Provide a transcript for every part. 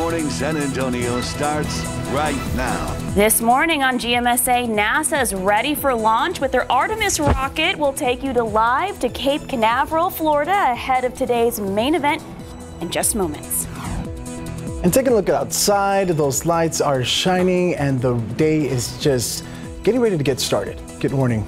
Morning San Antonio starts right now. This morning on GMSA, NASA is ready for launch with their Artemis rocket. We'll take you to live to Cape Canaveral, Florida, ahead of today's main event in just moments. And taking a look outside, those lights are shining and the day is just getting ready to get started. Good morning.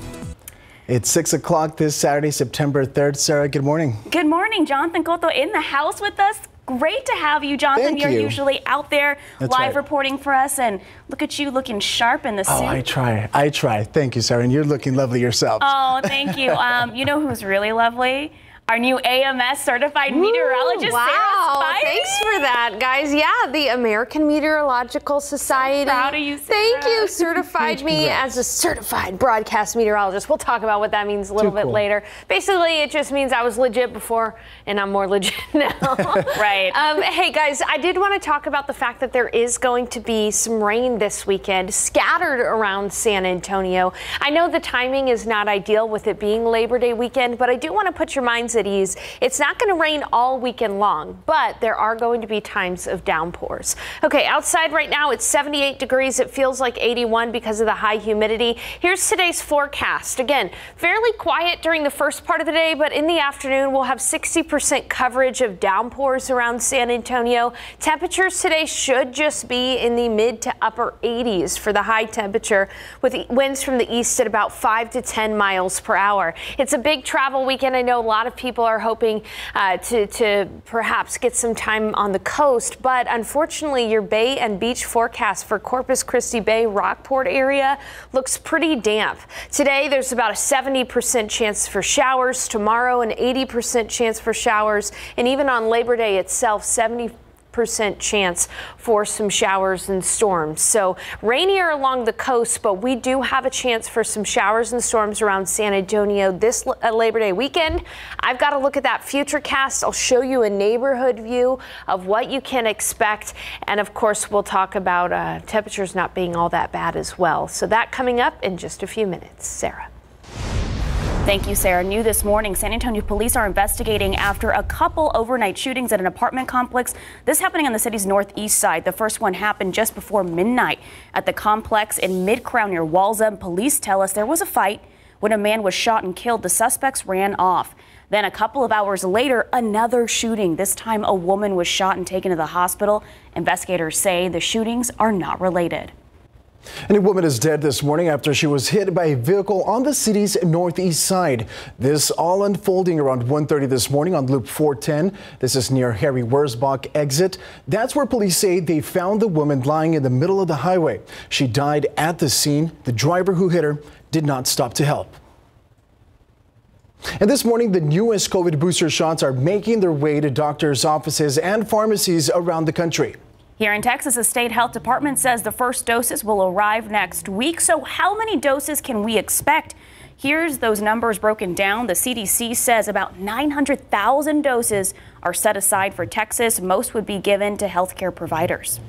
It's 6 o'clock this Saturday, September 3rd. Sarah, good morning. Good morning. Jonathan Cotto in the house with us. Great to have you, Jonathan. Thank You're you. usually out there That's live right. reporting for us, and look at you looking sharp in the suit. Oh. I try. I try. Thank you, Sarah. And you're looking lovely yourself. Oh, thank you. Um, you know who's really lovely? Our new AMS certified meteorologist, wow, Sarah Spivey. thanks for that, guys. Yeah, the American Meteorological Society. proud of you, Thank you. Certified me Congrats. as a certified broadcast meteorologist. We'll talk about what that means a little Too bit cool. later. Basically, it just means I was legit before, and I'm more legit now. Right. Um, hey, guys, I did want to talk about the fact that there is going to be some rain this weekend, scattered around San Antonio. I know the timing is not ideal with it being Labor Day weekend, but I do want to put your minds at ease. It's not going to rain all weekend long, but there are going to be times of downpours. Okay, outside right now it's 78 degrees. It feels like 81 because of the high humidity. Here's today's forecast. Again, fairly quiet during the first part of the day, but in the afternoon we'll have 60% coverage of downpours around San Antonio. Temperatures today should just be in the mid to upper 80s for the high temperature with winds from the east at about 5 to 10 miles per hour. It's a big travel weekend. I know a lot of people are hoping uh, to, to perhaps get some time on the coast, but unfortunately, your bay and beach forecast for Corpus Christi Bay, Rockport area looks pretty damp. Today, there's about a 70% chance for showers. Tomorrow, an 80% chance for showers. And even on Labor Day itself, 70 percent chance for some showers and storms. So rainier along the coast, but we do have a chance for some showers and storms around San Antonio this uh, Labor Day weekend. I've got to look at that future cast. I'll show you a neighborhood view of what you can expect. And of course, we'll talk about uh, temperatures not being all that bad as well. So that coming up in just a few minutes. Sarah. Thank you, Sarah. New this morning, San Antonio police are investigating after a couple overnight shootings at an apartment complex. This happening on the city's northeast side. The first one happened just before midnight at the complex in Mid Crown near Walzem. Police tell us there was a fight. When a man was shot and killed, the suspects ran off. Then a couple of hours later, another shooting. This time, a woman was shot and taken to the hospital. Investigators say the shootings are not related. A woman is dead this morning after she was hit by a vehicle on the city's northeast side. This all unfolding around 1.30 this morning on Loop 410. This is near Harry Wurzbach exit. That's where police say they found the woman lying in the middle of the highway. She died at the scene. The driver who hit her did not stop to help. And this morning, the newest COVID booster shots are making their way to doctors' offices and pharmacies around the country. Here in Texas, the state health department says the first doses will arrive next week. So, how many doses can we expect? Here's those numbers broken down. The CDC says about 900,000 doses are set aside for Texas. Most would be given to healthcare providers.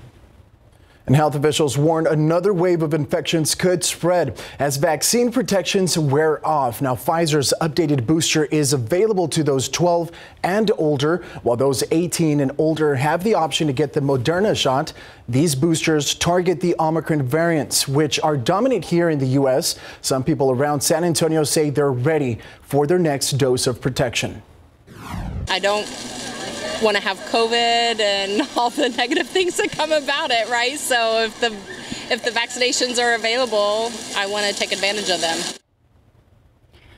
And health officials warn another wave of infections could spread as vaccine protections wear off. Now, Pfizer's updated booster is available to those 12 and older, while those 18 and older have the option to get the Moderna shot. These boosters target the Omicron variants, which are dominant here in the U.S. Some people around San Antonio say they're ready for their next dose of protection. I don't want to have COVID and all the negative things that come about it, right? So if the if the vaccinations are available, I want to take advantage of them.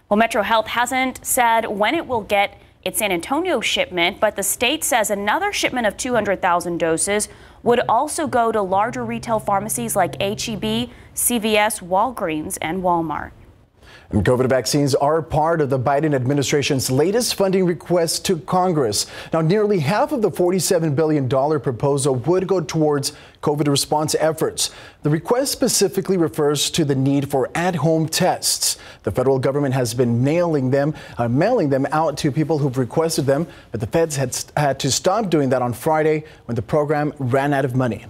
Well, Metro Health hasn't said when it will get its San Antonio shipment, but the state says another shipment of 200,000 doses would also go to larger retail pharmacies like HEB, CVS, Walgreens, and Walmart. And COVID vaccines are part of the Biden administration's latest funding request to Congress. Now, nearly half of the $47 billion proposal would go towards COVID response efforts. The request specifically refers to the need for at-home tests. The federal government has been mailing them, uh, mailing them out to people who've requested them, but the feds had, had to stop doing that on Friday when the program ran out of money.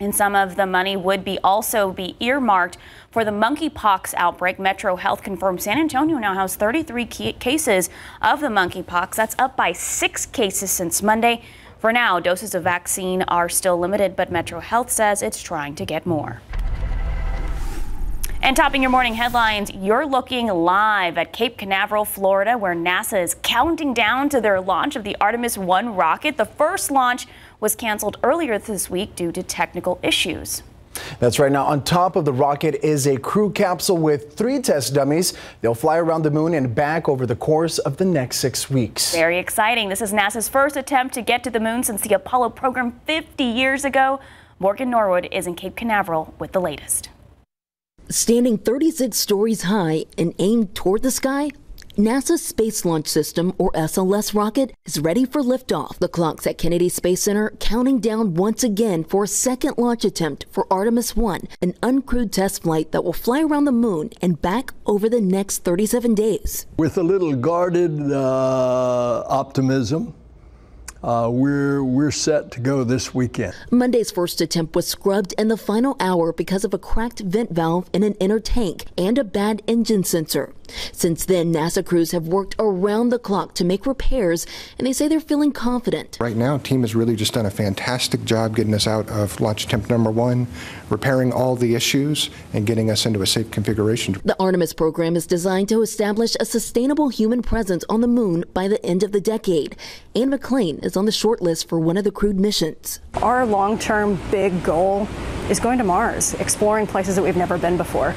And some of the money would be also be earmarked for the monkeypox outbreak. Metro Health confirmed San Antonio now has 33 cases of the monkeypox. That's up by six cases since Monday. For now, doses of vaccine are still limited, but Metro Health says it's trying to get more. And topping your morning headlines, you're looking live at Cape Canaveral, Florida, where NASA is counting down to their launch of the Artemis 1 rocket. The first launch was canceled earlier this week due to technical issues. That's right. Now, on top of the rocket is a crew capsule with three test dummies. They'll fly around the moon and back over the course of the next six weeks. Very exciting. This is NASA's first attempt to get to the moon since the Apollo program 50 years ago. Morgan Norwood is in Cape Canaveral with the latest. Standing 36 stories high and aimed toward the sky, NASA's Space Launch System, or SLS rocket, is ready for liftoff. The clocks at Kennedy Space Center counting down once again for a second launch attempt for Artemis 1, an uncrewed test flight that will fly around the moon and back over the next 37 days. With a little guarded uh, optimism, uh, we're we're set to go this weekend. Monday's first attempt was scrubbed in the final hour because of a cracked vent valve in an inner tank and a bad engine sensor. Since then, NASA crews have worked around the clock to make repairs, and they say they're feeling confident. Right now, team has really just done a fantastic job getting us out of launch attempt number one, repairing all the issues, and getting us into a safe configuration. The Artemis program is designed to establish a sustainable human presence on the moon by the end of the decade. Anne McClain is on the short list for one of the crewed missions. Our long term big goal is going to Mars, exploring places that we've never been before.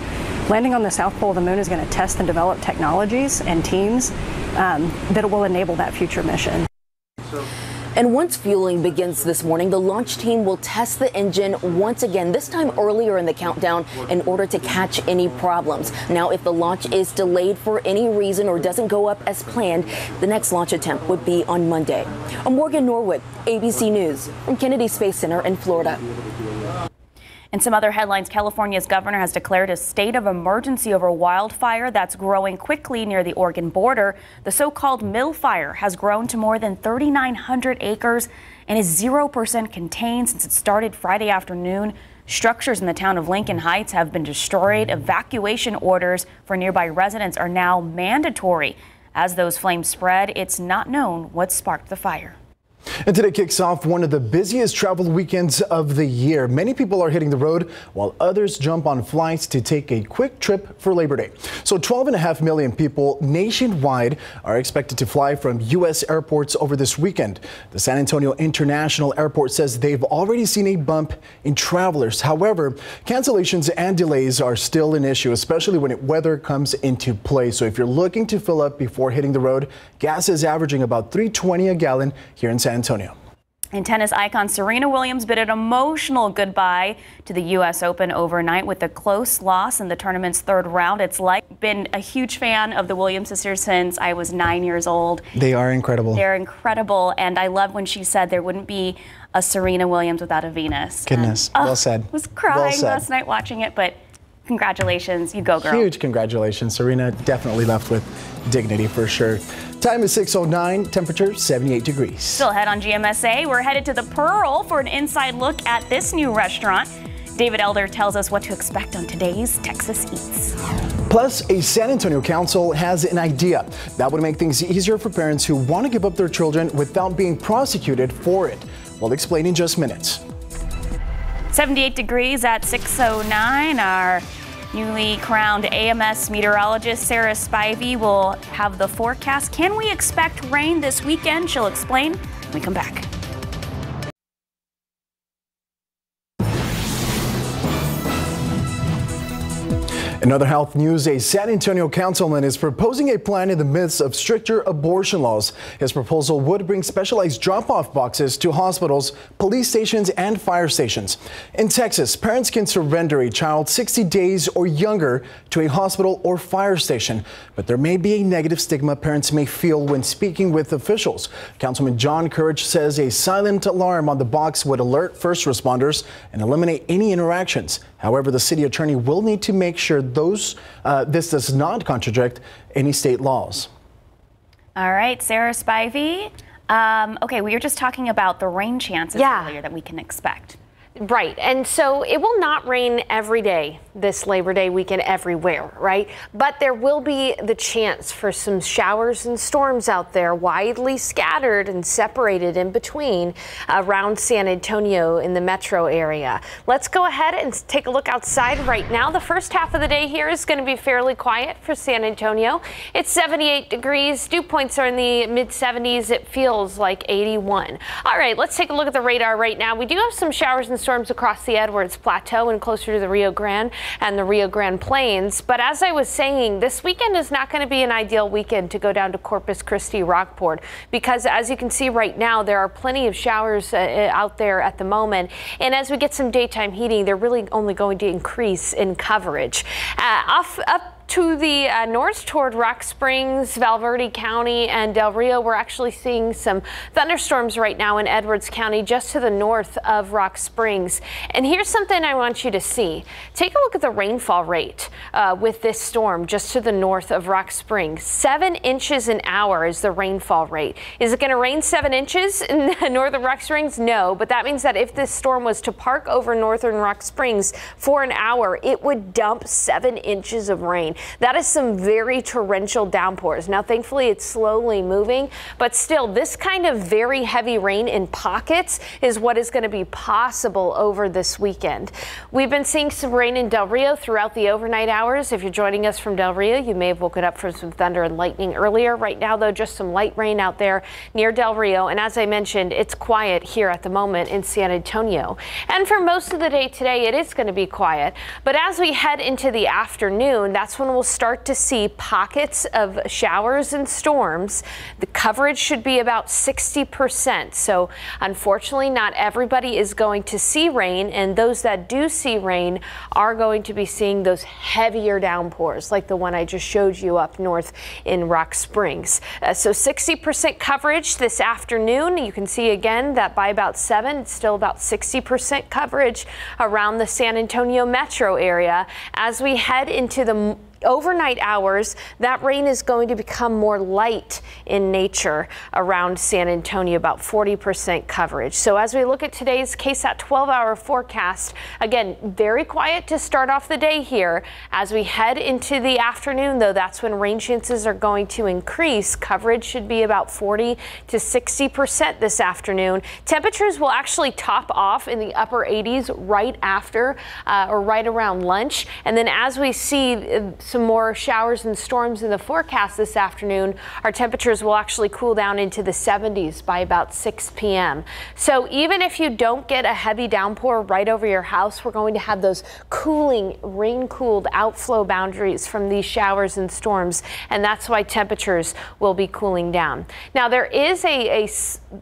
Landing on the south pole of the moon is going to test and develop technologies and teams um, that will enable that future mission. And once fueling begins this morning, the launch team will test the engine once again, this time earlier in the countdown, in order to catch any problems. Now, if the launch is delayed for any reason or doesn't go up as planned, the next launch attempt would be on Monday. I'm Morgan Norwood, ABC News, from Kennedy Space Center in Florida. In some other headlines, California's governor has declared a state of emergency over wildfire that's growing quickly near the Oregon border. The so-called mill fire has grown to more than 3,900 acres and is 0% contained since it started Friday afternoon. Structures in the town of Lincoln Heights have been destroyed. Evacuation orders for nearby residents are now mandatory. As those flames spread, it's not known what sparked the fire. And today kicks off one of the busiest travel weekends of the year. Many people are hitting the road while others jump on flights to take a quick trip for Labor Day. So 12 and a half million people nationwide are expected to fly from U.S. airports over this weekend. The San Antonio International Airport says they've already seen a bump in travelers. However, cancellations and delays are still an issue, especially when weather comes into play. So if you're looking to fill up before hitting the road, gas is averaging about 320 a gallon here in San Antonio. And tennis icon Serena Williams bid an emotional goodbye to the U.S. Open overnight with a close loss in the tournament's third round. It's like been a huge fan of the Williams sisters since I was nine years old. They are incredible. They're incredible, and I love when she said there wouldn't be a Serena Williams without a Venus. Goodness, and, well said. I was crying well said. last night watching it, but congratulations, you go, girl. Huge congratulations, Serena. Definitely left with dignity for sure. Time is 6.09, temperature 78 degrees. Still ahead on GMSA, we're headed to the Pearl for an inside look at this new restaurant. David Elder tells us what to expect on today's Texas Eats. Plus, a San Antonio council has an idea that would make things easier for parents who want to give up their children without being prosecuted for it. We'll explain in just minutes. 78 degrees at 609. Our Newly crowned AMS meteorologist Sarah Spivey will have the forecast. Can we expect rain this weekend? She'll explain when we come back. In other health news, a San Antonio councilman is proposing a plan in the midst of stricter abortion laws. His proposal would bring specialized drop-off boxes to hospitals, police stations, and fire stations. In Texas, parents can surrender a child 60 days or younger to a hospital or fire station. But there may be a negative stigma parents may feel when speaking with officials. Councilman John Courage says a silent alarm on the box would alert first responders and eliminate any interactions. However, the city attorney will need to make sure those uh, this does not contradict any state laws. All right, Sarah Spivey. Um, okay, we were just talking about the rain chances Yeah. earlier that we can expect. Right. And so it will not rain every day this Labor Day weekend everywhere, right? But there will be the chance for some showers and storms out there, widely scattered and separated in between around San Antonio in the metro area. Let's go ahead and take a look outside right now. The first half of the day here is going to be fairly quiet for San Antonio. It's 78 degrees. Dew points are in the mid 70s. It feels like 81. All right, let's take a look at the radar right now. We do have some showers and storms across the Edwards Plateau and closer to the Rio Grande and the Rio Grande Plains. But as I was saying, this weekend is not going to be an ideal weekend to go down to Corpus Christi Rockport because as you can see right now, there are plenty of showers uh, uh, out there at the moment. And as we get some daytime heating, they're really only going to increase in coverage. Uh, off up to the uh, north toward Rock Springs, Val Verde County, and Del Rio, we're actually seeing some thunderstorms right now in Edwards County, just to the north of Rock Springs. And here's something I want you to see. Take a look at the rainfall rate uh, with this storm just to the north of Rock Springs. Seven inches an hour is the rainfall rate. Is it going to rain seven inches in the north of Rock Springs? No, but that means that if this storm was to park over northern Rock Springs for an hour, it would dump seven inches of rain. That is some very torrential downpours. Now, thankfully, it's slowly moving, but still, this kind of very heavy rain in pockets is what is going to be possible over this weekend. We've been seeing some rain in Del Rio throughout the overnight hours. If you're joining us from Del Rio, you may have woken up from some thunder and lightning earlier. Right now, though, just some light rain out there near Del Rio. And as I mentioned, it's quiet here at the moment in San Antonio. And for most of the day today, it is going to be quiet. But as we head into the afternoon, that's when we'll start to see pockets of showers and storms. The coverage should be about 60%. So unfortunately, not everybody is going to see rain, and those that do see rain are going to be seeing those heavier downpours like the one I just showed you up north in Rock Springs. Uh, so 60% coverage this afternoon. You can see again that by about 7, it's still about 60% coverage around the San Antonio metro area. As we head into the overnight hours, that rain is going to become more light in nature around San Antonio, about 40% coverage. So as we look at today's KSAT 12 hour forecast, again, very quiet to start off the day here. As we head into the afternoon, though, that's when rain chances are going to increase. Coverage should be about 40 to 60% this afternoon. Temperatures will actually top off in the upper 80s right after uh, or right around lunch. And then as we see uh, some more showers and storms in the forecast this afternoon. Our temperatures will actually cool down into the 70s by about 6 p.m. So even if you don't get a heavy downpour right over your house, we're going to have those cooling, rain cooled outflow boundaries from these showers and storms. And that's why temperatures will be cooling down. Now, there is a, a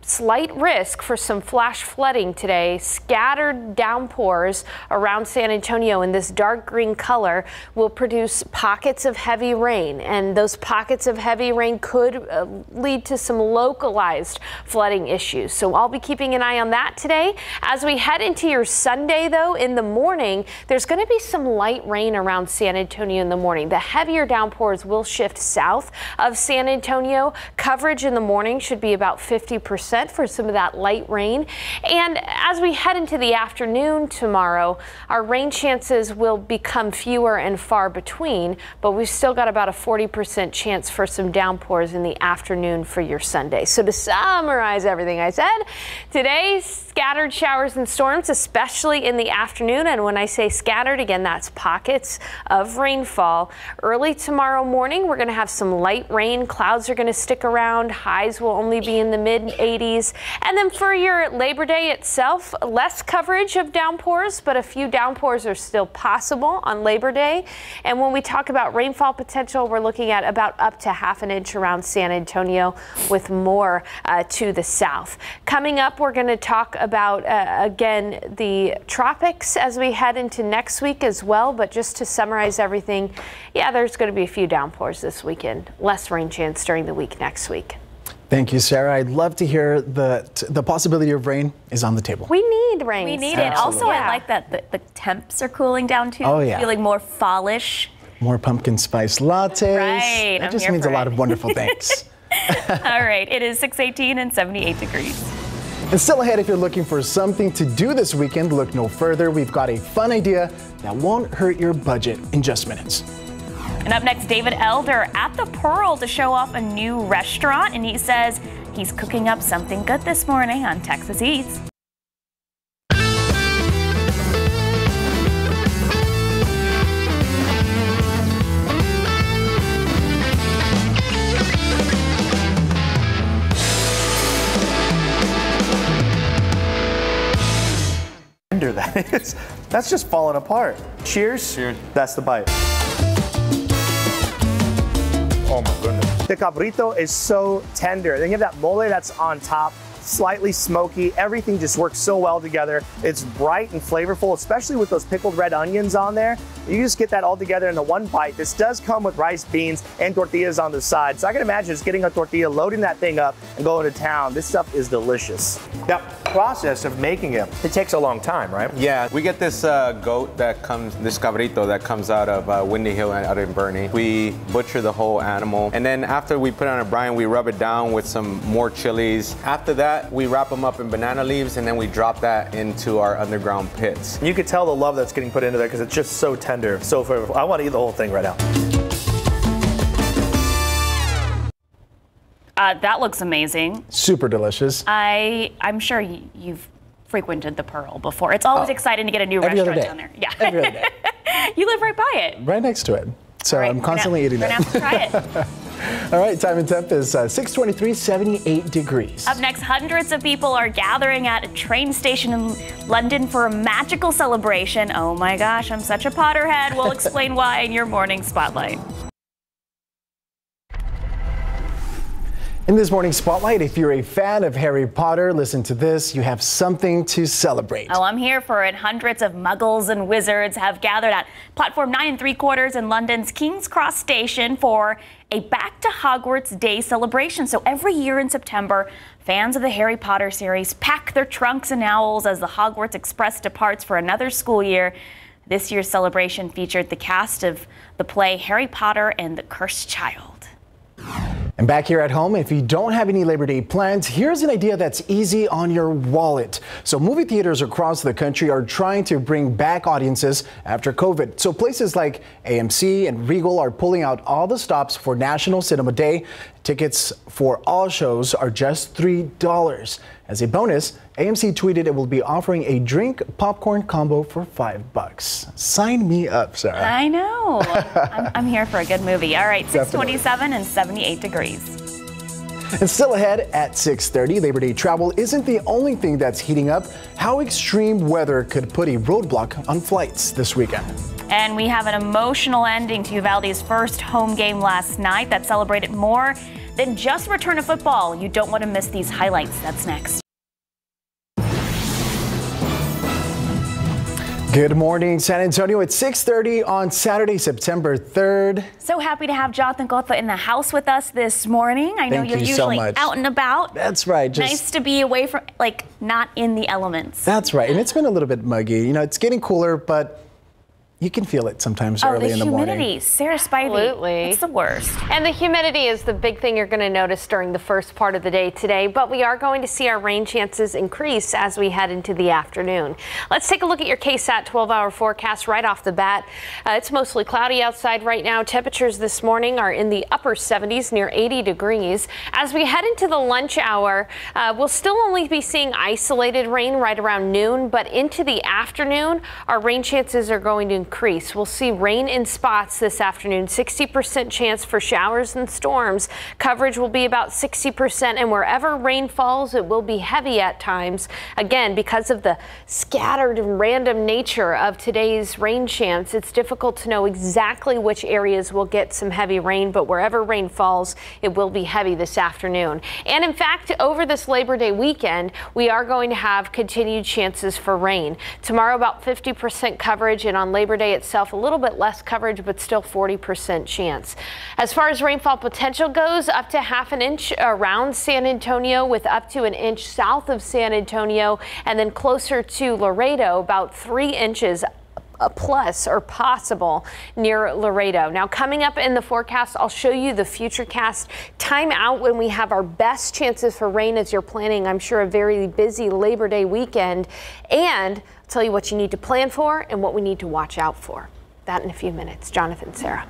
slight risk for some flash flooding today. Scattered downpours around San Antonio in this dark green color will produce pockets of heavy rain, and those pockets of heavy rain could uh, lead to some localized flooding issues. So I'll be keeping an eye on that today. As we head into your Sunday, though, in the morning, there's going to be some light rain around San Antonio in the morning. The heavier downpours will shift south of San Antonio. Coverage in the morning should be about 50% for some of that light rain. And as we head into the afternoon tomorrow, our rain chances will become fewer and far between but we've still got about a 40% chance for some downpours in the afternoon for your Sunday. So to summarize everything I said, today scattered showers and storms, especially in the afternoon. And when I say scattered, again, that's pockets of rainfall. Early tomorrow morning, we're going to have some light rain. Clouds are going to stick around. Highs will only be in the mid 80s. And then for your Labor Day itself, less coverage of downpours, but a few downpours are still possible on Labor Day. And when we talk about rainfall potential, we're looking at about up to half an inch around San Antonio with more uh, to the south. Coming up, we're going to talk about, uh, again, the tropics as we head into next week as well. But just to summarize everything, yeah, there's going to be a few downpours this weekend, less rain chance during the week next week. Thank you, Sarah. I'd love to hear that the possibility of rain is on the table. We need rain. We need Absolutely. it. Also, yeah. I like that the, the, temps are cooling down too. Oh, yeah. Feeling more fallish. More pumpkin spice lattes. Right. That just means a lot of wonderful things. All right. It is 618 and 78 degrees. And still ahead, if you're looking for something to do this weekend, look no further. We've got a fun idea that won't hurt your budget in just minutes. And up next, David Elder at the Pearl to show off a new restaurant. And he says he's cooking up something good this morning on Texas Eats. that is. That's just falling apart. Cheers. Cheers. That's the bite. Oh my goodness. The cabrito is so tender. Then you have that mole that's on top, slightly smoky. Everything just works so well together. It's bright and flavorful, especially with those pickled red onions on there. You just get that all together in the one bite. This does come with rice, beans, and tortillas on the side. So I can imagine just getting a tortilla, loading that thing up, and going to town. This stuff is delicious. That process of making it, it takes a long time, right? Yeah, we get this uh, goat that comes, this cabrito that comes out of uh, Windy Hill out in Boerne. We butcher the whole animal, and then after we put it on a brine, we rub it down with some more chilies. After that, we wrap them up in banana leaves, and then we drop that into our underground pits. You could tell the love that's getting put into there because it's just so tender, so flavorful. I want to eat the whole thing right now. Uh, that looks amazing. Super delicious. I I'm sure y- you've frequented the Pearl before. It's always Oh. exciting to get a new Every other restaurant day. down there. Yeah. Every other day. you live right by it. Right next to it. So I'm constantly eating We're it. gonna have to try it. All right, time and temp is uh, 623, 78 degrees. Up next, hundreds of people are gathering at a train station in London for a magical celebration. Oh my gosh, I'm such a Potterhead. We'll explain why in your morning spotlight. In this morning spotlight, if you're a fan of Harry Potter, listen to this. You have something to celebrate. Oh, I'm here for it. Hundreds of muggles and wizards have gathered at platform nine and three quarters in London's King's Cross station for a Back to Hogwarts Day celebration. So every year in September, fans of the Harry Potter series pack their trunks and owls as the Hogwarts Express departs for another school year. This year's celebration featured the cast of the play Harry Potter and the Cursed Child. And back here at home, if you don't have any Labor Day plans, here's an idea that's easy on your wallet. So, movie theaters across the country are trying to bring back audiences after COVID. So, places like AMC and Regal are pulling out all the stops for National Cinema Day. Tickets for all shows are just $3. As a bonus, AMC tweeted it will be offering a drink popcorn combo for 5 bucks. Sign me up, Sarah. I know. I'm, I'm here for a good movie. All right, Definitely. 627 and 78 degrees. And still ahead at 6:30, Labor Day travel isn't the only thing that's heating up. How extreme weather could put a roadblock on flights this weekend. And we have an emotional ending to Uvalde's first home game last night that celebrated more than just return of football. You don't want to miss these highlights. That's next. Good morning, San Antonio. It's 6:30 on Saturday, September 3rd. So happy to have Jonathan Cotto in the house with us this morning. I know Thank you're you so usually much. out and about. That's right. Just nice to be away from, like, not in the elements. That's right. And it's been a little bit muggy. You know, it's getting cooler, but you can feel it sometimes Oh, early the in the morning. Humidity, Sarah Spivey. Absolutely. It's the worst. And the humidity is the big thing you're going to notice during the first part of the day today, but we are going to see our rain chances increase as we head into the afternoon. Let's take a look at your KSAT 12 hour forecast right off the bat. Uh, it's mostly cloudy outside right now. Temperatures this morning are in the upper 70s near 80 degrees. As we head into the lunch hour, uh, we'll still only be seeing isolated rain right around noon, but into the afternoon, our rain chances are going to increase. We'll see rain in spots this afternoon, 60% chance for showers and storms. Coverage will be about 60%, and wherever rain falls, it will be heavy at times. Again, because of the scattered and random nature of today's rain chance, it's difficult to know exactly which areas will get some heavy rain, but wherever rain falls, it will be heavy this afternoon. And in fact, over this Labor Day weekend, we are going to have continued chances for rain. Tomorrow, about 50% coverage, and on Labor Day itself, a little bit less coverage, but still 40% chance. As far as rainfall potential goes, up to half an inch around San Antonio, with up to an inch south of San Antonio, and then closer to Laredo, about three inches plus or possible near Laredo. Now, coming up in the forecast, I'll show you the futurecast time out when we have our best chances for rain as you're planning, I'm sure, a very busy Labor Day weekend. And tell you what you need to plan for and what we need to watch out for. That in a few minutes. Jonathan, Sarah.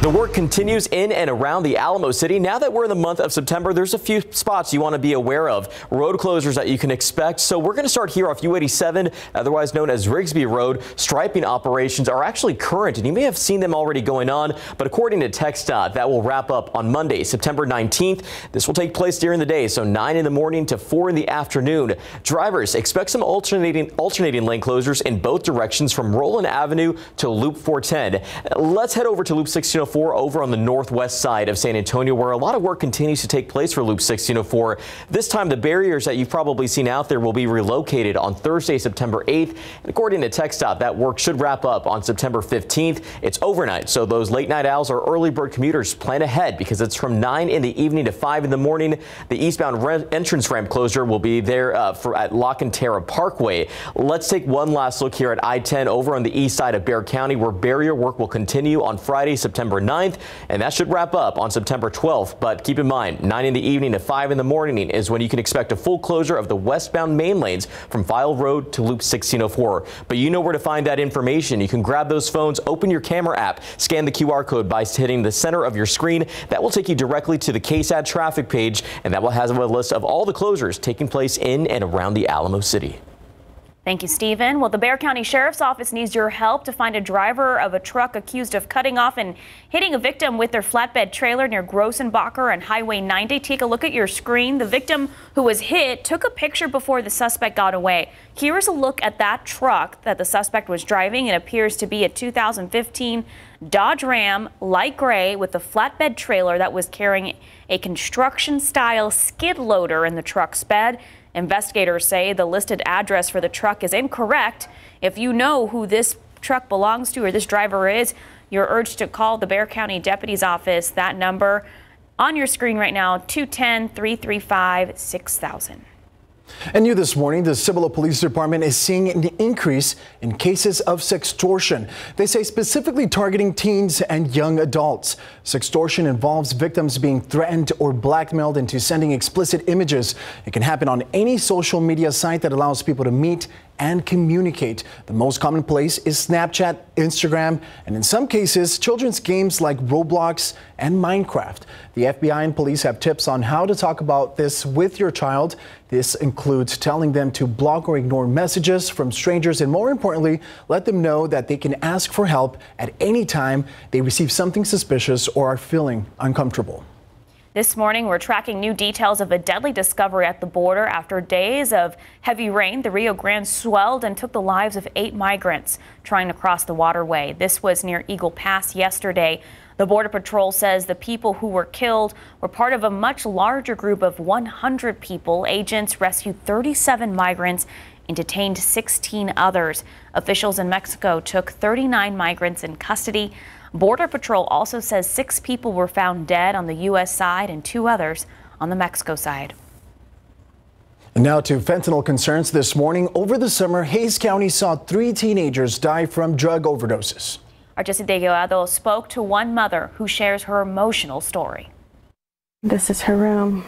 The work continues in and around the Alamo City. Now that we're in the month of September, there's a few spots you want to be aware of. Road closures that you can expect. So we're going to start here off U87, otherwise known as Rigsby Road. Striping operations are actually current, and you may have seen them already going on. But according to TxDOT, that will wrap up on Monday, September 19th. This will take place during the day, so 9 in the morning to 4 in the afternoon. Drivers expect some alternating alternating lane closures in both directions from Roland Avenue to Loop 410. Let's head over to Loop 1604 over on the northwest side of San Antonio, where a lot of work continues to take place for Loop 1604. This time, the barriers that you've probably seen out there will be relocated on Thursday, September 8th. And according to TxDOT, that work should wrap up on September 15th. It's overnight, so those late night owls or early bird commuters plan ahead because it's from 9 in the evening to 5 in the morning. The eastbound entrance ramp closure will be there uh, for at La Cantera Parkway. Let's take one last look here at I-10 over on the east side of Bexar County, where barrier work will continue on Friday, September September 9th, and that should wrap up on September 12th. But keep in mind, 9 in the evening to 5 in the morning is when you can expect a full closure of the westbound main lanes from File Road to Loop 1604. But you know where to find that information. You can grab those phones, open your camera app, scan the QR code by hitting the center of your screen. That will take you directly to the KSAT traffic page, and that will have a list of all the closures taking place in and around the Alamo City. Thank you, Stephen. Well, the Bexar County Sheriff's Office needs your help to find a driver of a truck accused of cutting off and hitting a victim with their flatbed trailer near Grossenbacher and Highway 90. Take a look at your screen. The victim who was hit took a picture before the suspect got away. Here's a look at that truck that the suspect was driving. It appears to be a 2015 Dodge Ram light gray with a flatbed trailer that was carrying a construction style skid loader in the truck's bed. Investigators say the listed address for the truck is incorrect. If you know who this truck belongs to or this driver is, you're urged to call the Bexar County Deputy's Office. That number on your screen right now 210 335 6000. And new this morning, the Cibolo Police Department is seeing an increase in cases of sextortion. They say specifically targeting teens and young adults. Sextortion involves victims being threatened or blackmailed into sending explicit images. It can happen on any social media site that allows people to meet and communicate. The most common place is Snapchat, Instagram, and in some cases, children's games like Roblox and Minecraft. The FBI and police have tips on how to talk about this with your child. This includes telling them to block or ignore messages from strangers and more importantly, let them know that they can ask for help at any time they receive something suspicious or are feeling uncomfortable. This morning, we're tracking new details of a deadly discovery at the border. After days of heavy rain, the Rio Grande swelled and took the lives of eight migrants trying to cross the waterway. This was near Eagle Pass yesterday. The Border Patrol says the people who were killed were part of a much larger group of 100 people. Agents rescued 37 migrants and detained 16 others. Officials in Mexico took 39 migrants in custody. Border Patrol also says six people were found dead on the U.S. side and two others on the Mexico side. And now to fentanyl concerns this morning. Over the summer, Hays County saw three teenagers die from drug overdoses. Our Jesse Degollado spoke to one mother who shares her emotional story. This is her room,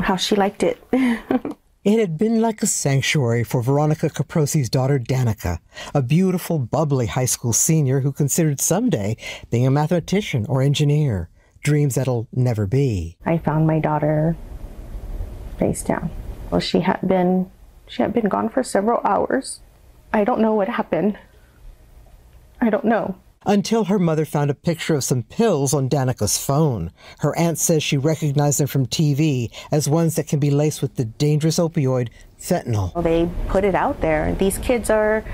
how she liked it. It had been like a sanctuary for Veronica Caprosi's daughter Danica, a beautiful, bubbly high school senior who considered someday being a mathematician or engineer, dreams that'll never be. I found my daughter face down. Well, she had been she had been gone for several hours. I don't know what happened. I don't know until her mother found a picture of some pills on Danica's phone. Her aunt says she recognized them from TV as ones that can be laced with the dangerous opioid fentanyl. They put it out there. These kids are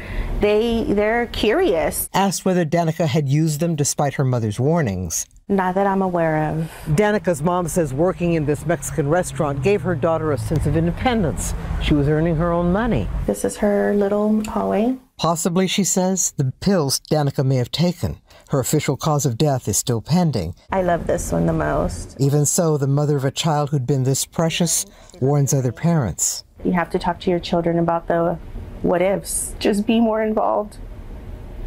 they they're curious. Asked whether Danica had used them despite her mother's warnings. Not that I'm aware of. Danica's mom says working in this Mexican restaurant gave her daughter a sense of independence. She was earning her own money. This is her little hallway. Possibly, she says, the pills Danica may have taken. Her official cause of death is still pending. I love this one the most. Even so, the mother of a child who'd been this precious warns other parents. You have to talk to your children about the what ifs. Just be more involved.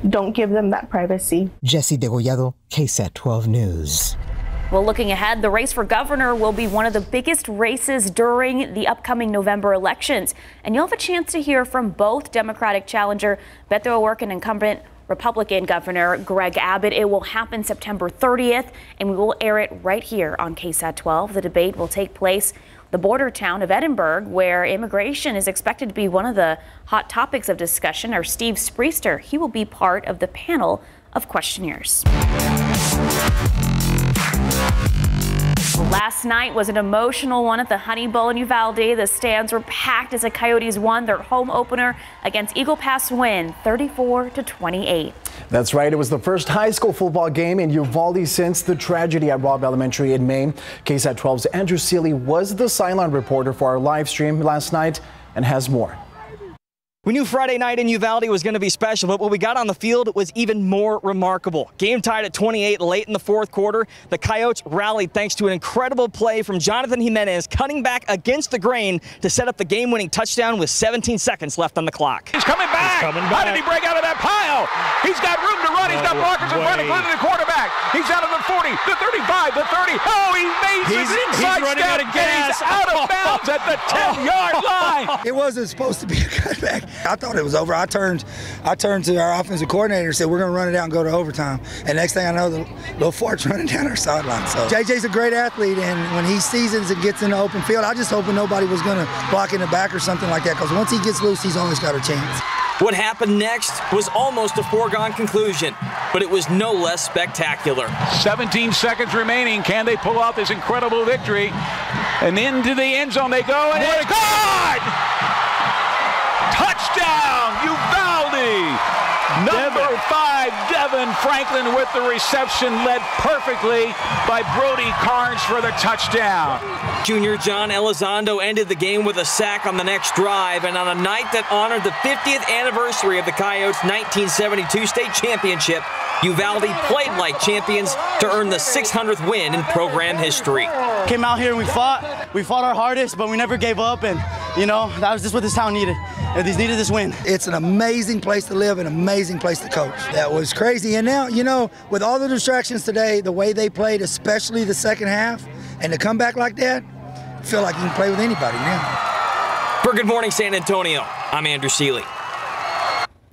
Don't give them that privacy. Jesse Degollado, KSAT 12 News. Well, looking ahead, the race for governor will be one of the biggest races during the upcoming November elections. And you'll have a chance to hear from both Democratic challenger Beto O'Rourke and incumbent Republican Governor Greg Abbott. It will happen September 30th, and we will air it right here on KSAT 12. The debate will take place the border town of Edinburg, where immigration is expected to be one of the hot topics of discussion. Our Steve Spriester, he will be part of the panel of questionnaires. Last night was an emotional one at the Honey Bowl in Uvalde. The stands were packed as the Coyotes won their home opener against Eagle Pass win 34 to 28. That's right. It was the first high school football game in Uvalde since the tragedy at Robb Elementary in May. KSAT 12's Andrew Seeley was the sideline reporter for our live stream last night and has more. We knew Friday night in Uvalde was going to be special, but what we got on the field was even more remarkable. Game tied at 28 late in the fourth quarter. The Coyotes rallied thanks to an incredible play from Jonathan Jimenez cutting back against the grain to set up the game-winning touchdown with 17 seconds left on the clock. He's coming back. He's coming How did he break out of that pile? He's got room to run. He's got No blockers in front, way. including the quarterback. He's out of the 40, the 35, the 30. Oh, he made He's- his he's inside running step, out of and he's gas. out of bounds at the 10-yard line. It wasn't supposed to be a cutback. I thought it was over. I turned, I turned to our offensive coordinator and said, "We're going to run it out and go to overtime." And next thing I know, the little fart's running down our sideline. So JJ's a great athlete, and when he seasons and gets in the open field, I just hoping nobody was going to block in the back or something like that. Because once he gets loose, he's always got a chance. What happened next was almost a foregone conclusion, but it was no less spectacular. 17 seconds remaining. Can they pull off this incredible victory? And into the end zone they go, and it's good! Touchdown, Uvalde! Number five, Devin Franklin with the reception, led perfectly by Brody Carnes for the touchdown. Junior John Elizondo ended the game with a sack on the next drive, and on a night that honored the 50th anniversary of the Coyotes' 1972 state championship, Uvalde played like champions to earn the 600th win in program history. Came out here and we fought. We fought our hardest, but we never gave up. And, you know, that was just what this town needed. These needed this win. It's an amazing place to live, an amazing place to coach. That was crazy. And now, you know, with all the distractions today, the way they played, especially the second half, and to come back like that, I feel like you can play with anybody now. For Good Morning San Antonio, I'm Andrew Seeley.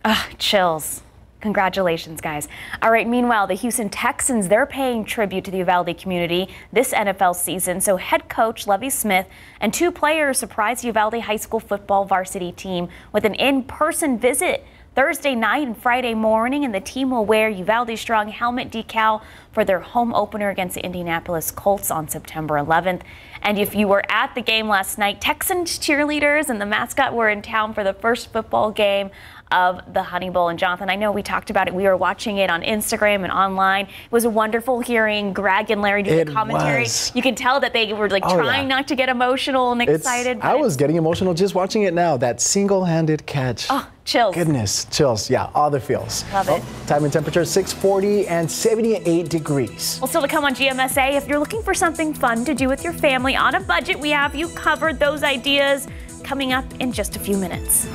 Ah, chills. Congratulations, guys. All right, meanwhile, the Houston Texans, they're paying tribute to the Uvalde community this NFL season. So head coach Lovie Smith and two players surprised the Uvalde High School football varsity team with an in-person visit Thursday night and Friday morning, and the team will wear Uvalde Strong helmet decal for their home opener against the Indianapolis Colts on September 11th. And if you were at the game last night, Texans cheerleaders and the mascot were in town for the first football game of the Honey Bowl. And Jonathan, I know we talked about it. We were watching it on Instagram and online. It was a wonderful hearing Greg and Larry do It the commentary. was. You can tell that they were like Oh, trying yeah. not to get emotional and excited. I was getting emotional just watching it now. That single-handed catch. Oh, chills. Goodness, chills. Yeah, all the feels. Love it. Oh, time and temperature 640 and 78 degrees. Well, still to come on GMSA, if you're looking for something fun to do with your family on a budget, we have you covered. Those ideas coming up in just a few minutes.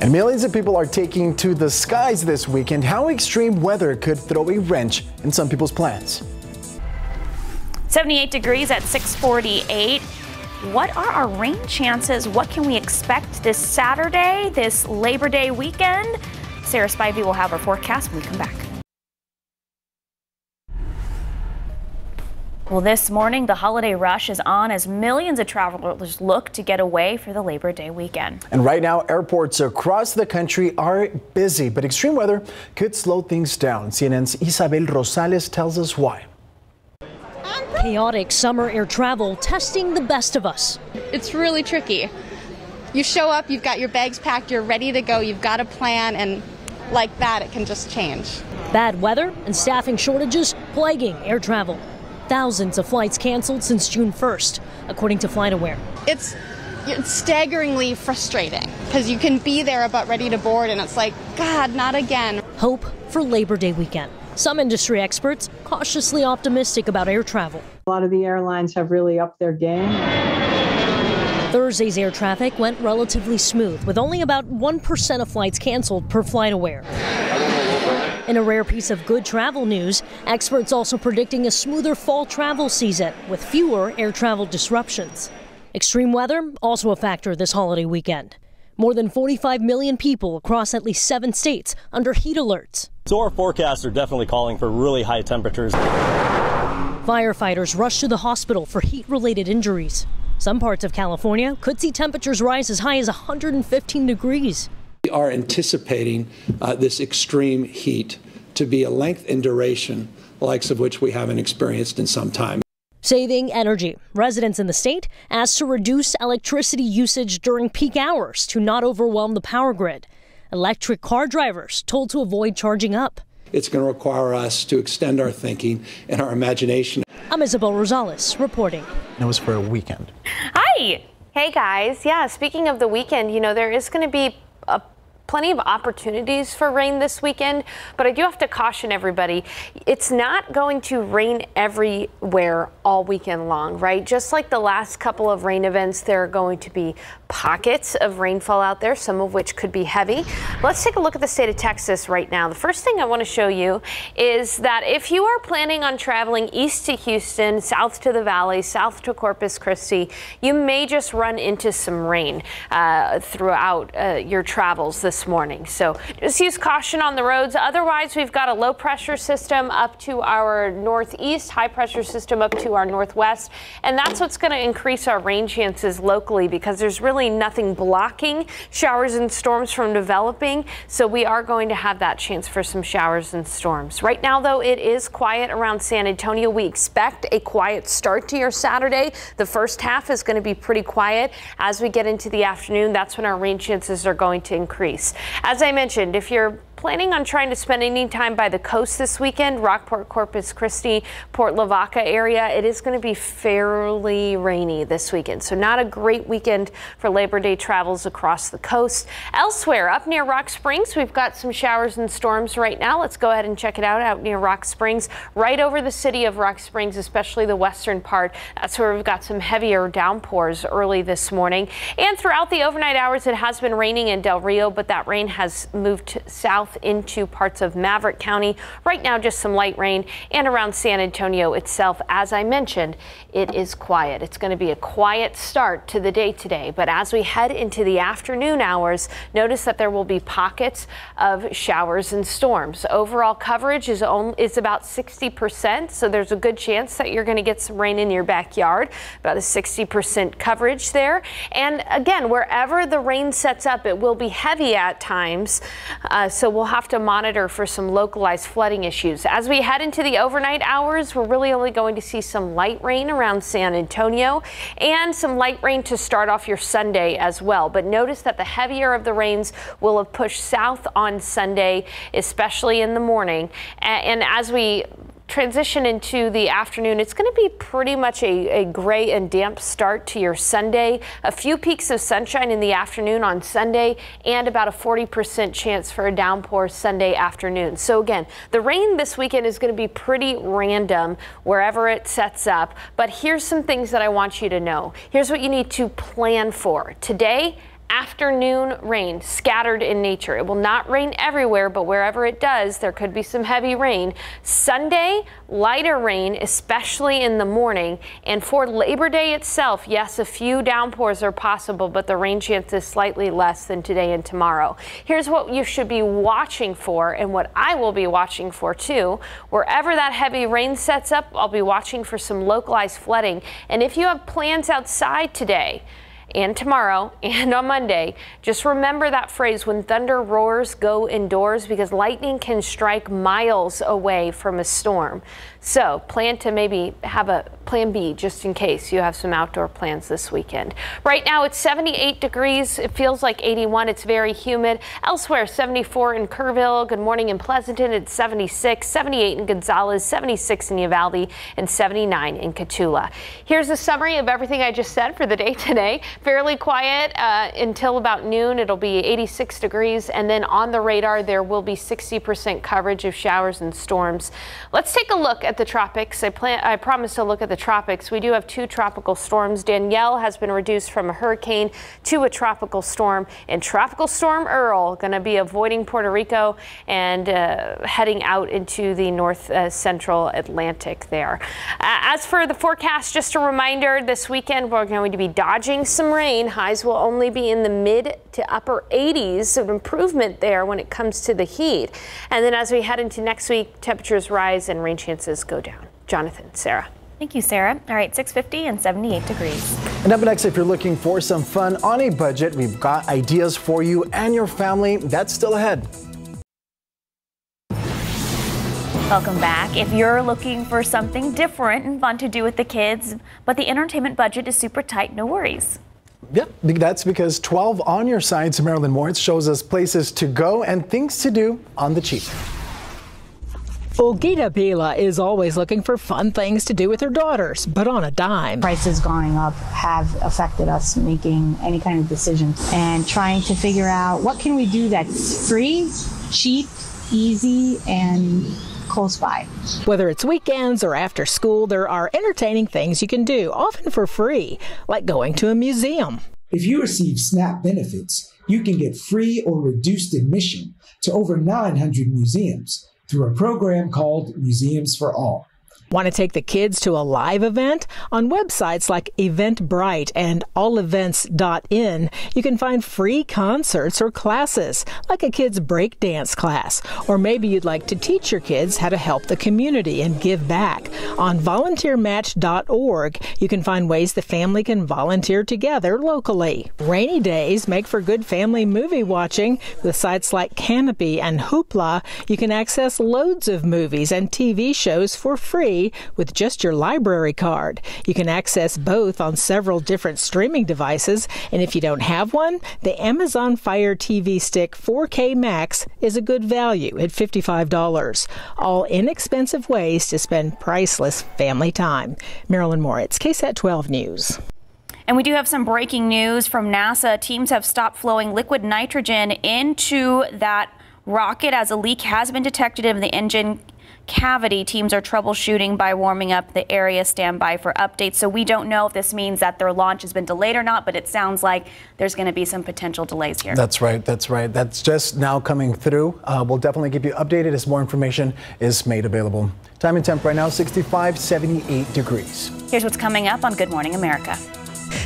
And millions of people are taking to the skies this weekend. How extreme weather could throw a wrench in some people's plans. 78 degrees at 648. What are our rain chances? What can we expect this Saturday, this Labor Day weekend? Sarah Spivey will have our forecast when we come back. Well, this morning, the holiday rush is on as millions of travelers look to get away for the Labor Day weekend. And right now, airports across the country are busy, but extreme weather could slow things down. CNN's Isabel Rosales tells us why. Chaotic summer air travel testing the best of us. It's really tricky. You show up, you've got your bags packed, you're ready to go, you've got a plan, and like that, it can just change. Bad weather and staffing shortages plaguing air travel. Thousands of flights canceled since June 1st, according to FlightAware. It's it's staggeringly frustrating because you can be there about ready to board, and it's like, God, not again. Hope for Labor Day weekend. Some industry experts cautiously optimistic about air travel. A lot of the airlines have really upped their game. Thursday's air traffic went relatively smooth, with only about 1% of flights canceled per FlightAware. In a rare piece of good travel news, experts also predicting a smoother fall travel season with fewer air travel disruptions. Extreme weather also a factor this holiday weekend. More than 45 million people across at least seven states under heat alerts. So our forecasts are definitely calling for really high temperatures. Firefighters rushed to the hospital for heat related injuries. Some parts of California could see temperatures rise as high as 115 degrees. We are anticipating uh, this extreme heat to be a length and duration, likes of which we haven't experienced in some time. Saving energy. Residents in the state asked to reduce electricity usage during peak hours to not overwhelm the power grid. Electric car drivers told to avoid charging up. It's going to require us to extend our thinking and our imagination. I'm Isabel Rosales reporting. That was for a weekend. Hi. Hey guys. Yeah, speaking of the weekend, you know, there is going to be a plenty of opportunities for rain this weekend, but I do have to caution everybody. It's not going to rain everywhere all weekend long, right? Just like the last couple of rain events, there are going to be pockets of rainfall out there, some of which could be heavy. Let's take a look at the state of Texas right now. The first thing I want to show you is that if you are planning on traveling east to Houston, south to the valley, south to Corpus Christi, you may just run into some rain uh, throughout uh, your travels this morning. So just use caution on the roads. Otherwise, we've got a low pressure system up to our northeast, high pressure system up to our northwest, and that's what's going to increase our rain chances locally because there's really really nothing blocking showers and storms from developing. So we are going to have that chance for some showers and storms. Right now, though, it is quiet around San Antonio. We expect a quiet start to your Saturday. The first half is going to be pretty quiet. As we get into the afternoon, that's when our rain chances are going to increase. As I mentioned, if you're planning on trying to spend any time by the coast this weekend, Rockport, Corpus Christi, Port Lavaca area, it is going to be fairly rainy this weekend. So not a great weekend for Labor Day travels across the coast. Elsewhere, up near Rock Springs, we've got some showers and storms right now. Let's go ahead and check it out out near Rock Springs, right over the city of Rock Springs, especially the western part. That's where we've got some heavier downpours early this morning. And throughout the overnight hours, it has been raining in Del Rio, but that rain has moved south south into parts of Maverick County. Right now, just some light rain and around San Antonio itself. As I mentioned, it is quiet. It's going to be a quiet start to the day today. But as we head into the afternoon hours, notice that there will be pockets of showers and storms. Overall coverage is, only, is about 60%, so there's a good chance that you're going to get some rain in your backyard. About a 60% coverage there. And again, wherever the rain sets up, it will be heavy at times. Uh, so we'll have to monitor for some localized flooding issues. As we head into the overnight hours, we're really only going to see some light rain around San Antonio and some light rain to start off your Sunday as well. But notice that the heavier of the rains will have pushed south on Sunday, especially in the morning. And as we transition into the afternoon, it's going to be pretty much a, a gray and damp start to your Sunday. A few peaks of sunshine in the afternoon on Sunday and about a 40% chance for a downpour Sunday afternoon. So again, the rain this weekend is going to be pretty random wherever it sets up. But here's some things that I want you to know. Here's what you need to plan for. Today, afternoon rain scattered in nature. It will not rain everywhere, but wherever it does, there could be some heavy rain. Sunday, lighter rain, especially in the morning. And for Labor Day itself, yes, a few downpours are possible, but the rain chance is slightly less than today and tomorrow. Here's what you should be watching for and what I will be watching for too. Wherever that heavy rain sets up, I'll be watching for some localized flooding. And if you have plans outside today, and tomorrow and on Monday. Just remember that phrase when thunder roars, go indoors because lightning can strike miles away from a storm. So plan to maybe have a plan B just in case you have some outdoor plans this weekend. Right now it's 78 degrees. It feels like 81. It's very humid. Elsewhere 74 in Kerrville. Good morning in Pleasanton. It's 76, 78 in Gonzales, 76 in Uvalde, and 79 in Cotulla. Here's a summary of everything I just said for the day today. fairly quiet uh, until about noon. It'll be 86 degrees, and then on the radar there will be 60% coverage of showers and storms. Let's take a look at the tropics. I plan. I promised to look at the tropics. We do have two tropical storms. Danielle has been reduced from a hurricane to a tropical storm, and Tropical Storm Earl going to be avoiding Puerto Rico and uh, heading out into the north uh, central Atlantic there. Uh, as for the forecast, just a reminder this weekend we're going to be dodging some rain. Highs will only be in the mid to upper 80s, so an improvement there when it comes to the heat. And then as we head into next week, temperatures rise and rain chances go down. Jonathan, Sarah. Thank you, Sarah. All right, 650 and 78 degrees. And up next, if you're looking for some fun on a budget, we've got ideas for you and your family. That's still ahead. Welcome back. If you're looking for something different and fun to do with the kids, but the entertainment budget is super tight, no worries. Yep, that's because 12 on your sides, Marilyn Moritz shows us places to go and things to do on the cheap. Olgita Bila is always looking for fun things to do with her daughters, but on a dime. Prices going up have affected us making any kind of decisions and trying to figure out what can we do that's free, cheap, easy, and close by. Whether it's weekends or after school, there are entertaining things you can do, often for free, like going to a museum. If you receive SNAP benefits, you can get free or reduced admission to over 900 museums through a program called Museums for All. Want to take the kids to a live event? On websites like Eventbrite and allevents.in, you can find free concerts or classes, like a kid's breakdance class. Or maybe you'd like to teach your kids how to help the community and give back. On volunteermatch.org, you can find ways the family can volunteer together locally. Rainy days make for good family movie watching. With sites like Kanopy and Hoopla, you can access loads of movies and TV shows for free with just your library card. You can access both on several different streaming devices, and if you don't have one, the Amazon Fire TV Stick 4K Max is a good value at $55. All inexpensive ways to spend priceless family time. Marilyn Moritz, KSAT 12 News. And we do have some breaking news from NASA. Teams have stopped flowing liquid nitrogen into that rocket as a leak has been detected in the engine cavity. Teams are troubleshooting by warming up the area. Stand by for updates. So we don't know if this means that their launch has been delayed or not, but it sounds like there's going to be some potential delays here. That's right. That's right. That's just now coming through. Uh, we'll definitely keep you updated as more information is made available. Time and temp right now 65, 78 degrees. Here's what's coming up on Good Morning America.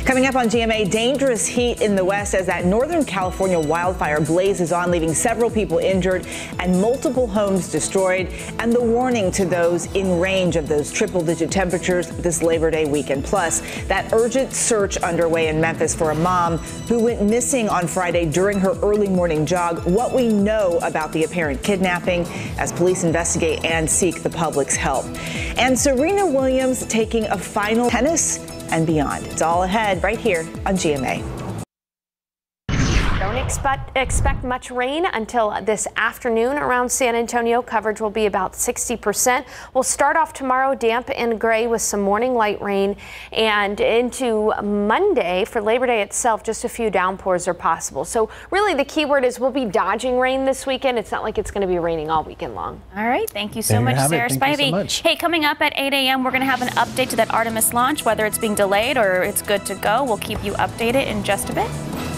Coming up on GMA, dangerous heat in the west as that Northern California wildfire blazes on, leaving several people injured and multiple homes destroyed. And the warning to those in range of those triple digit temperatures this Labor Day weekend. Plus, that urgent search underway in Memphis for a mom who went missing on Friday during her early morning jog. What we know about the apparent kidnapping as police investigate and seek the public's help. And Serena Williams taking a final tennis and beyond. It's all ahead right here on GMA. Don't expect, expect much rain until this afternoon around San Antonio. Coverage will be about 60%. We'll start off tomorrow damp and gray with some morning light rain and into Monday for Labor Day itself, just a few downpours are possible. So really the key word is we'll be dodging rain this weekend. It's not like it's going to be raining all weekend long. All right. Thank you so much, Sarah Spivey. So much. Hey, coming up at 8 a.m., we're going to have an update to that Artemis launch, whether it's being delayed or it's good to go. We'll keep you updated in just a bit.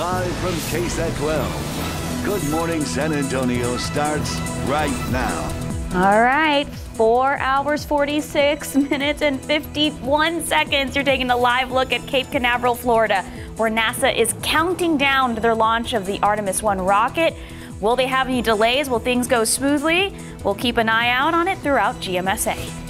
Live from KSAT 12. Good Morning San Antonio starts right now. All right, four hours, 46 minutes, and 51 seconds. You're taking a live look at Cape Canaveral, Florida, where NASA is counting down to their launch of the Artemis 1 rocket. Will they have any delays? Will things go smoothly? We'll keep an eye out on it throughout GMSA.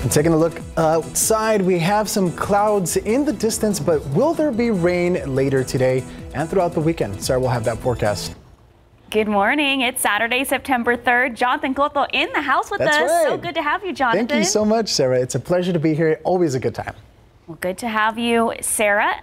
And taking a look outside, we have some clouds in the distance, but will there be rain later today and throughout the weekend? Sarah will have that forecast. Good morning. It's Saturday, September 3rd. Jonathan Cotto in the house with That's us. Right. So good to have you, Jonathan. Thank you so much, Sarah. It's a pleasure to be here. Always a good time. Well, good to have you, Sarah.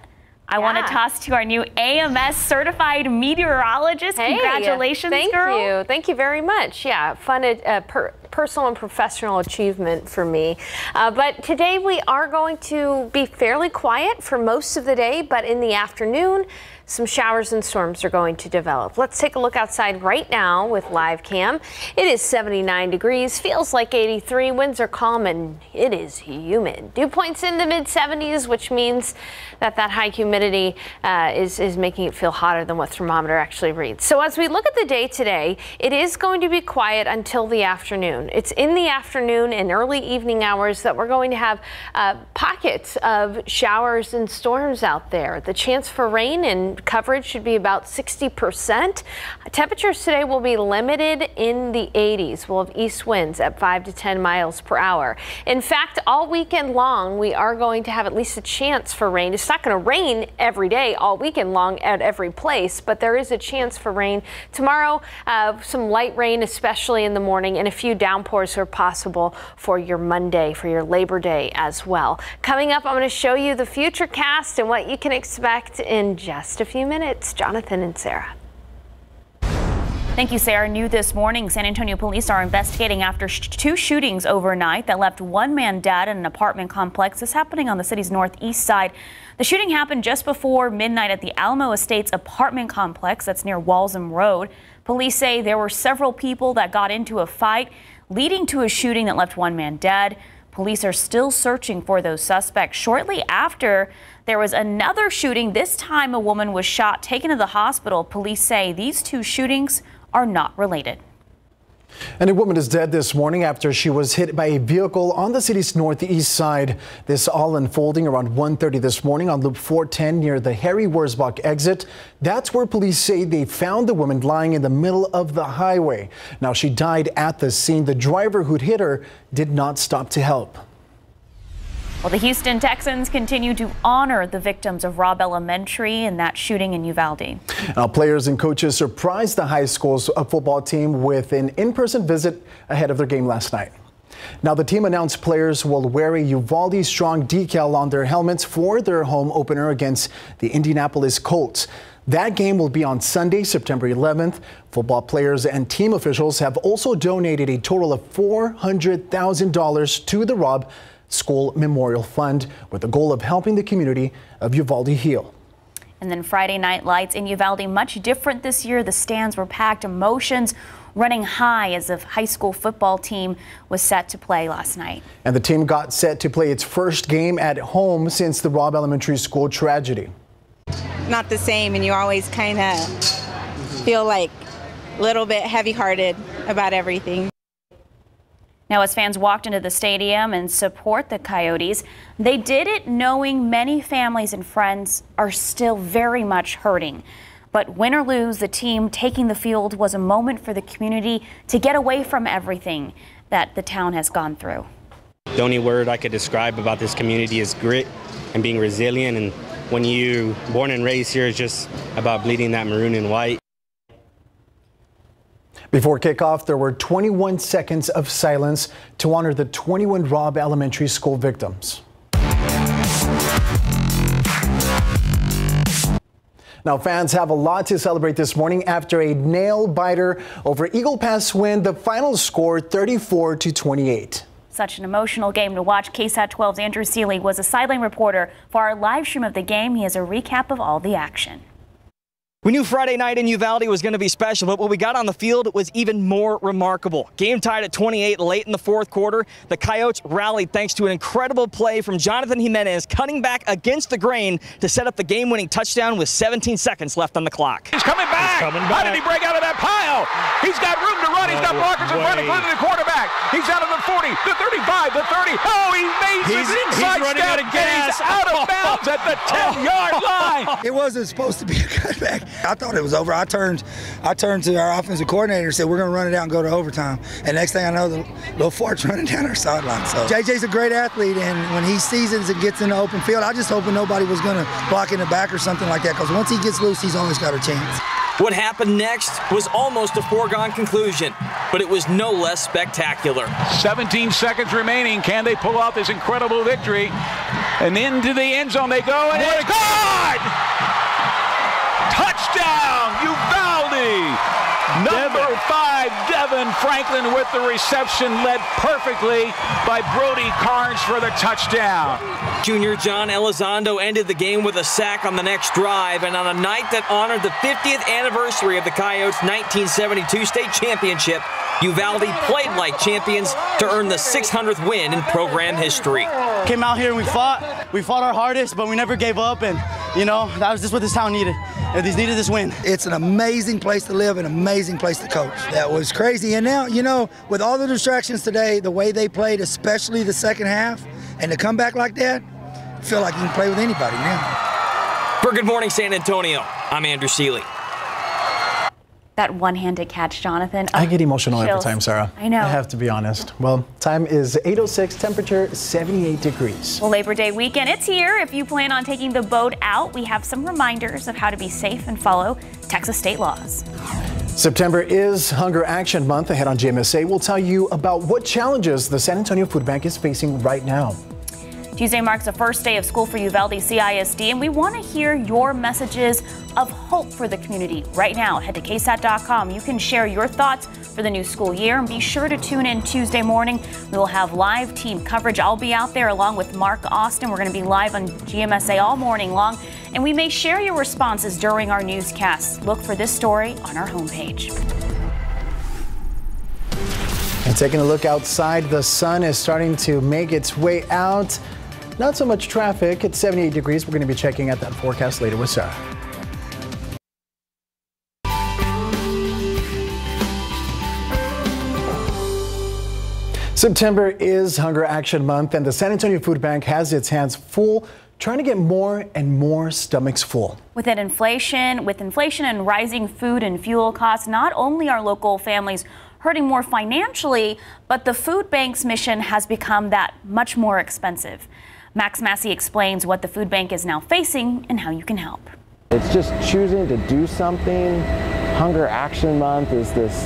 I yeah. want to toss to our new AMS certified meteorologist. Hey, Congratulations, thank girl. you. Thank you very much. Yeah, fun uh, per personal and professional achievement for me. Uh, but today we are going to be fairly quiet for most of the day, but in the afternoon, some showers and storms are going to develop. Let's take a look outside right now with live cam. It is 79 degrees, feels like 83, winds are calm, and it is humid. Dew points in the mid 70s, which means that that high humidity uh, is, is making it feel hotter than what thermometer actually reads. So as we look at the day today, it is going to be quiet until the afternoon. It's in the afternoon and early evening hours that we're going to have uh, pockets of showers and storms out there. The chance for rain and coverage should be about 60%. Temperatures today will be limited in the 80s. We'll have east winds at 5 to 10 miles per hour. In fact, all weekend long, we are going to have at least a chance for rain. It's not going to rain every day all weekend long at every place, but there is a chance for rain. Tomorrow, uh, some light rain, especially in the morning, and a few downpours are possible for your Monday, for your Labor Day as well. Coming up, I'm going to show you the future cast and what you can expect in just a few minutes. Jonathan and Sarah. Thank you, Sarah. New this morning, San Antonio police are investigating after sh two shootings overnight that left one man dead in an apartment complex. This happening on the city's northeast side. The shooting happened just before midnight at the Alamo Estates apartment complex that's near Walzem Road. Police say there were several people that got into a fight, leading to a shooting that left one man dead. Police are still searching for those suspects. Shortly after, there was another shooting. This time, a woman was shot, taken to the hospital. Police say these two shootings are not related. And a woman is dead this morning after she was hit by a vehicle on the city's northeast side. This all unfolding around 1.30 this morning on Loop 410 near the Harry Wurzbach exit. That's where police say they found the woman lying in the middle of the highway. Now, she died at the scene. The driver who'd hit her did not stop to help. Well, the Houston Texans continue to honor the victims of Robb Elementary and that shooting in Uvalde. Now, players and coaches surprised the high school's uh, football team with an in-person visit ahead of their game last night. Now, the team announced players will wear a Uvalde Strong decal on their helmets for their home opener against the Indianapolis Colts. That game will be on Sunday, September 11th. Football players and team officials have also donated a total of $400,000 to the Robb School Memorial Fund with the goal of helping the community of Uvalde heal. And then Friday night lights in Uvalde, much different this year. The stands were packed, emotions running high as the high school football team was set to play last night. And the team got set to play its first game at home since the Robb Elementary School tragedy. Not the same, and you always kind of feel like a little bit heavy hearted about everything. Now, as fans walked into the stadium and support the Coyotes, they did it knowing many families and friends are still very much hurting. But win or lose, the team taking the field was a moment for the community to get away from everything that the town has gone through. The only word I could describe about this community is grit and being resilient. And when you born and raised here, it's just about bleeding that maroon and white. Before kickoff, there were 21 seconds of silence to honor the 21 Robb Elementary School victims. Now, fans have a lot to celebrate this morning after a nail biter over Eagle Pass win. The final score 34 to 28. Such an emotional game to watch. KSAT 12's Andrew Seeley was a sideline reporter for our live stream of the game. He has a recap of all the action. We knew Friday night in Uvalde was going to be special, but what we got on the field was even more remarkable. Game tied at 28 late in the fourth quarter. The Coyotes rallied thanks to an incredible play from Jonathan Jimenez cutting back against the grain to set up the game-winning touchdown with 17 seconds left on the clock. He's coming back. He's coming back. How did he break out of that pile? He's got room to run. He's got blockers in front, including the quarterback. He's out of the 40, the 35, the 30. Oh, he made he's, his inside he's running step, out of gas. he's out of bounds at the 10-yard line. It wasn't supposed to be a cutback. I thought it was over. I turned, I turned to our offensive coordinator and said, "We're going to run it out and go to overtime." And next thing I know, the little fort's running down our sideline. So JJ's a great athlete, and when he seasons and gets in the open field, I just hoping nobody was going to block in the back or something like that. Because once he gets loose, he's always got a chance. What happened next was almost a foregone conclusion, but it was no less spectacular. 17 seconds remaining. Can they pull off this incredible victory? And into the end zone they go, and it's gone! Touchdown, Uvalde! Number five, Devin Franklin with the reception, led perfectly by Brody Carnes for the touchdown. Junior John Elizondo ended the game with a sack on the next drive, and on a night that honored the 50th anniversary of the Coyotes' 1972 state championship, Uvalde played like champions to earn the 600th win in program history. Came out here and we fought. We fought our hardest, but we never gave up, and you know that was just what this town needed. These needed this win. It's an amazing place to live, an amazing place to coach. That was crazy. And now, you know, with all the distractions today, the way they played, especially the second half, and to come back like that, I feel like you can play with anybody now. For Good Morning San Antonio, I'm Andrew Seeley. That one-handed catch, Jonathan. I get oh, emotional chills. every time, Sarah. I know. I have to be honest. Well, time is 8.06, temperature 78 degrees. Well, Labor Day weekend, it's here. If you plan on taking the boat out, we have some reminders of how to be safe and follow Texas state laws. September is Hunger Action Month. Ahead on GMSA, we'll tell you about what challenges the San Antonio Food Bank is facing right now. Tuesday marks the first day of school for Uvalde CISD, and we want to hear your messages of hope for the community right now. Head to ksat.com. You can share your thoughts for the new school year, and be sure to tune in Tuesday morning. We will have live team coverage. I'll be out there along with Mark Austin. We're going to be live on GMSA all morning long, and we may share your responses during our newscasts. Look for this story on our homepage. And taking a look outside, the sun is starting to make its way out. Not so much traffic at 78 degrees. We're going to be checking out that forecast later with Sarah. September is Hunger Action Month, and the San Antonio Food Bank has its hands full trying to get more and more stomachs full. With an inflation, with inflation and rising food and fuel costs, not only are local families hurting more financially, but the food bank's mission has become that much more expensive. Max Massey explains what the food bank is now facing and how you can help. It's just choosing to do something. Hunger Action Month is this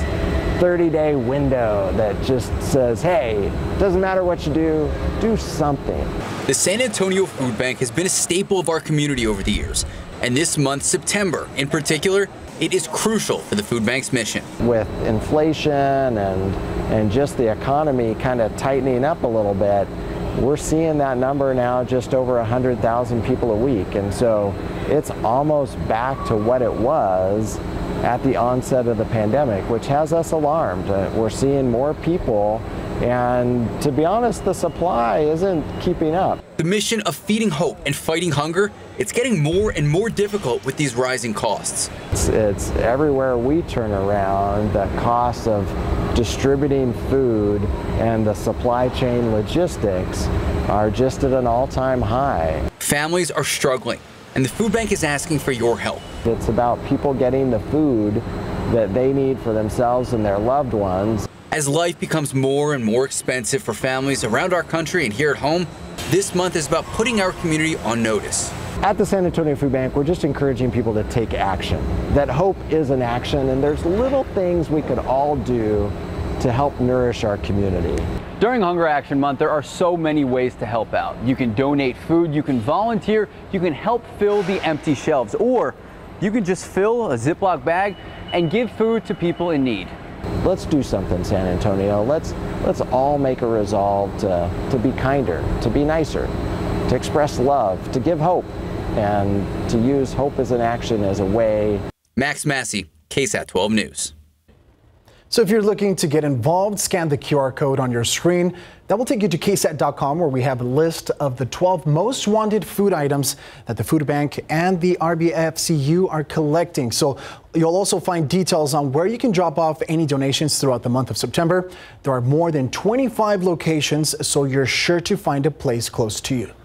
30 day window that just says, hey, doesn't matter what you do, do something. The San Antonio Food Bank has been a staple of our community over the years. And this month, September in particular, it is crucial for the food bank's mission. With inflation and, and just the economy kind of tightening up a little bit, we're seeing that number now just over 100,000 people a week. And so it's almost back to what it was at the onset of the pandemic, which has us alarmed. Uh, we're seeing more people, and to be honest, the supply isn't keeping up. The mission of feeding hope and fighting hunger, it's getting more and more difficult with these rising costs. It's, it's everywhere we turn around, the cost of distributing food and the supply chain logistics are just at an all-time high. Families are struggling and the food bank is asking for your help. It's about people getting the food that they need for themselves and their loved ones. As life becomes more and more expensive for families around our country and here at home, this month is about putting our community on notice. At the San Antonio Food Bank, we're just encouraging people to take action. That hope is an action, and there's little things we could all do to help nourish our community. During Hunger Action Month, there are so many ways to help out. You can donate food, you can volunteer, you can help fill the empty shelves, or you can just fill a Ziploc bag and give food to people in need. Let's do something, San Antonio. Let's let's all make a resolve to, to be kinder, to be nicer, to express love, to give hope, and to use hope as an action as a way. Max Massey, KSAT 12 News. So if you're looking to get involved, scan the QR code on your screen. That will take you to ksat.com where we have a list of the 12 most wanted food items that the food bank and the RBFCU are collecting. So you'll also find details on where you can drop off any donations throughout the month of September. There are more than 25 locations, so you're sure to find a place close to you.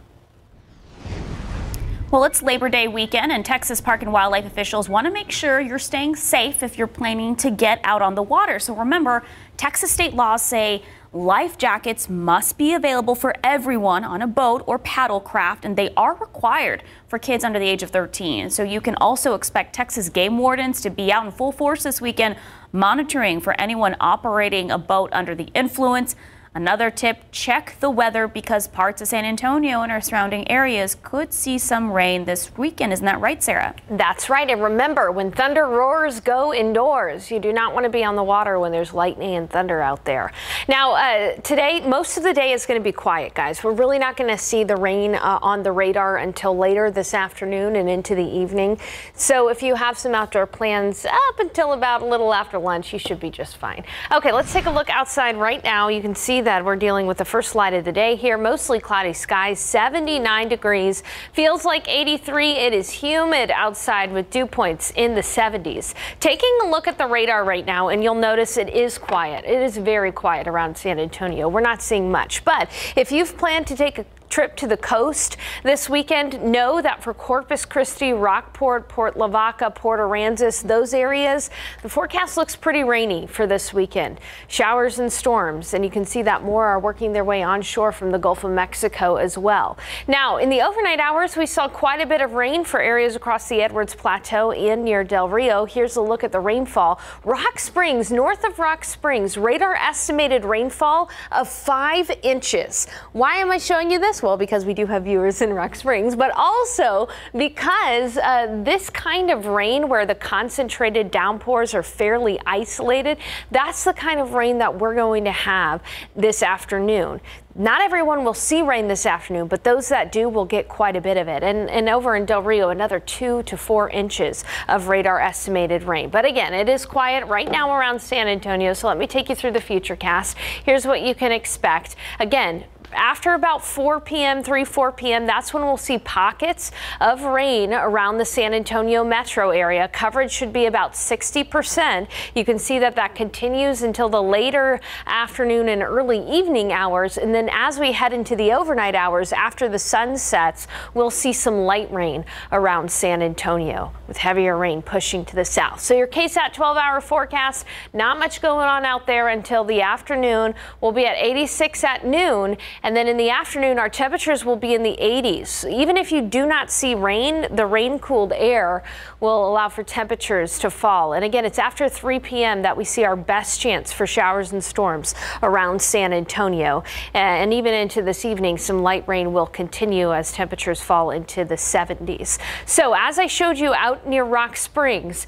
Well, it's Labor Day weekend, and Texas Park and Wildlife officials want to make sure you're staying safe if you're planning to get out on the water. So remember, Texas state laws say life jackets must be available for everyone on a boat or paddle craft, and they are required for kids under the age of 13. So you can also expect Texas game wardens to be out in full force this weekend, monitoring for anyone operating a boat under the influence. Another tip check the weather because parts of San Antonio and our surrounding areas could see some rain this weekend. Isn't that right, Sarah? That's right. And remember, when thunder roars, go indoors. You do not want to be on the water when there's lightning and thunder out there. Now, uh, today, most of the day is going to be quiet, guys. We're really not going to see the rain uh, on the radar until later this afternoon and into the evening. So if you have some outdoor plans up until about a little after lunch, you should be just fine. Okay, let's take a look outside right now. You can see that we're dealing with the first light of the day here. Mostly cloudy skies, 79 degrees. Feels like 83. It is humid outside with dew points in the 70s. Taking a look at the radar right now, and you'll notice it is quiet. It is very quiet around San Antonio. We're not seeing much. But if you've planned to take a trip to the coast this weekend, know that for Corpus Christi, Rockport, Port Lavaca, Port Aransas, those areas, the forecast looks pretty rainy for this weekend. Showers and storms, and you can see that more are working their way onshore from the Gulf of Mexico as well. Now, in the overnight hours, we saw quite a bit of rain for areas across the Edwards Plateau and near Del Rio. Here's a look at the rainfall. Rock Springs, north of Rock Springs, radar estimated rainfall of five inches. Why am I showing you this? Well, because we do have viewers in Rock Springs, but also because uh, this kind of rain where the concentrated downpours are fairly isolated, that's the kind of rain that we're going to have this afternoon. Not everyone will see rain this afternoon, but those that do will get quite a bit of it. And, and over in Del Rio, another two to four inches of radar estimated rain. But again, it is quiet right now around San Antonio. So let me take you through the future cast. Here's what you can expect. Again, after about 4 p.m., 3, 4 p.m., that's when we'll see pockets of rain around the San Antonio metro area. Coverage should be about 60%. You can see that that continues until the later afternoon and early evening hours. And then as we head into the overnight hours after the sun sets, we'll see some light rain around San Antonio with heavier rain pushing to the south. So your KSAT 12 hour forecast, not much going on out there until the afternoon. We'll be at 86 at noon and then in the afternoon, our temperatures will be in the 80s. Even if you do not see rain, the rain cooled air will allow for temperatures to fall. And again, it's after 3 p.m. that we see our best chance for showers and storms around San Antonio. And even into this evening, some light rain will continue as temperatures fall into the 70s. So as I showed you out near Rock Springs,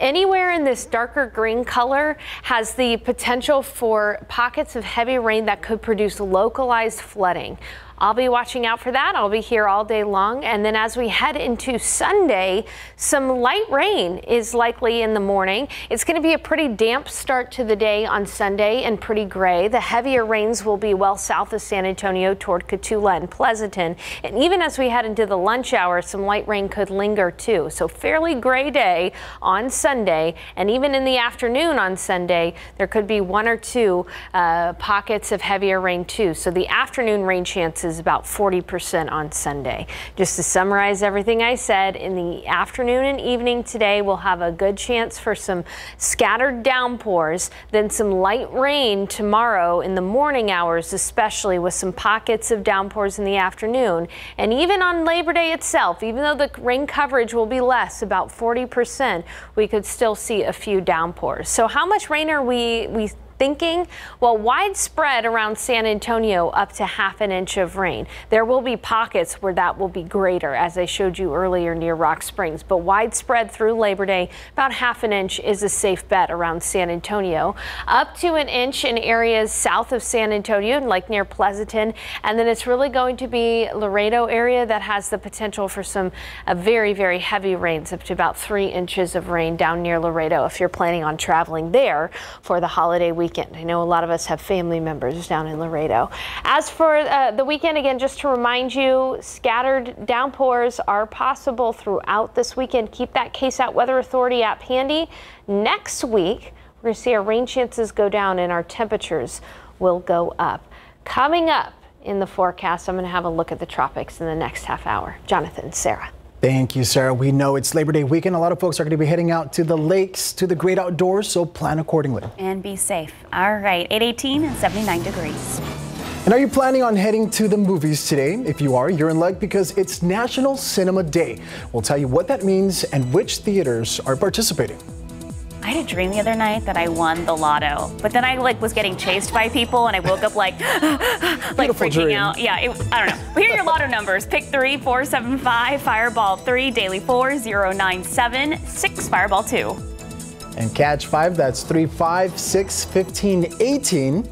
Anywhere in this darker green color has the potential for pockets of heavy rain that could produce localized flooding. I'll be watching out for that. I'll be here all day long. And then as we head into Sunday, some light rain is likely in the morning. It's going to be a pretty damp start to the day on Sunday and pretty gray. The heavier rains will be well south of San Antonio toward Cotulla and Pleasanton. And even as we head into the lunch hour, some light rain could linger too. So fairly gray day on Sunday. And even in the afternoon on Sunday, there could be one or two uh, pockets of heavier rain too. So the afternoon rain chances is about 40% on Sunday. Just to summarize everything I said, in the afternoon and evening today, we'll have a good chance for some scattered downpours, then some light rain tomorrow in the morning hours, especially with some pockets of downpours in the afternoon. And even on Labor Day itself, even though the rain coverage will be less, about 40%, we could still see a few downpours. So how much rain are we, we thinking? Well, widespread around San Antonio up to half an inch of rain. There will be pockets where that will be greater, as I showed you earlier near Rock Springs, but widespread through Labor Day, about half an inch is a safe bet around San Antonio. Up to an inch in areas south of San Antonio, like near Pleasanton, and then it's really going to be Laredo area that has the potential for some uh, very, very heavy rains, up to about three inches of rain down near Laredo if you're planning on traveling there for the holiday weekend weekend. I know a lot of us have family members down in Laredo. As for uh, the weekend, again, just to remind you, scattered downpours are possible throughout this weekend. Keep that KSAT Weather Authority app handy. Next week, we're going to see our rain chances go down and our temperatures will go up. Coming up in the forecast, I'm going to have a look at the tropics in the next half hour. Jonathan, Sarah. Thank you, Sarah. We know it's Labor Day weekend. A lot of folks are going to be heading out to the lakes, to the great outdoors, so plan accordingly. And be safe. All right, 818 and 79 degrees. And are you planning on heading to the movies today? If you are, you're in luck because it's National Cinema Day. We'll tell you what that means and which theaters are participating. I had a dream the other night that I won the lotto, but then I like was getting chased by people, and I woke up like, like freaking dream. out. Yeah, it, I don't know. But here are your lotto numbers: pick three, four, seven, five, Fireball three, Daily four, zero, nine, seven, six, Fireball two. And catch five, that's 3, 5, 6, 15, 18.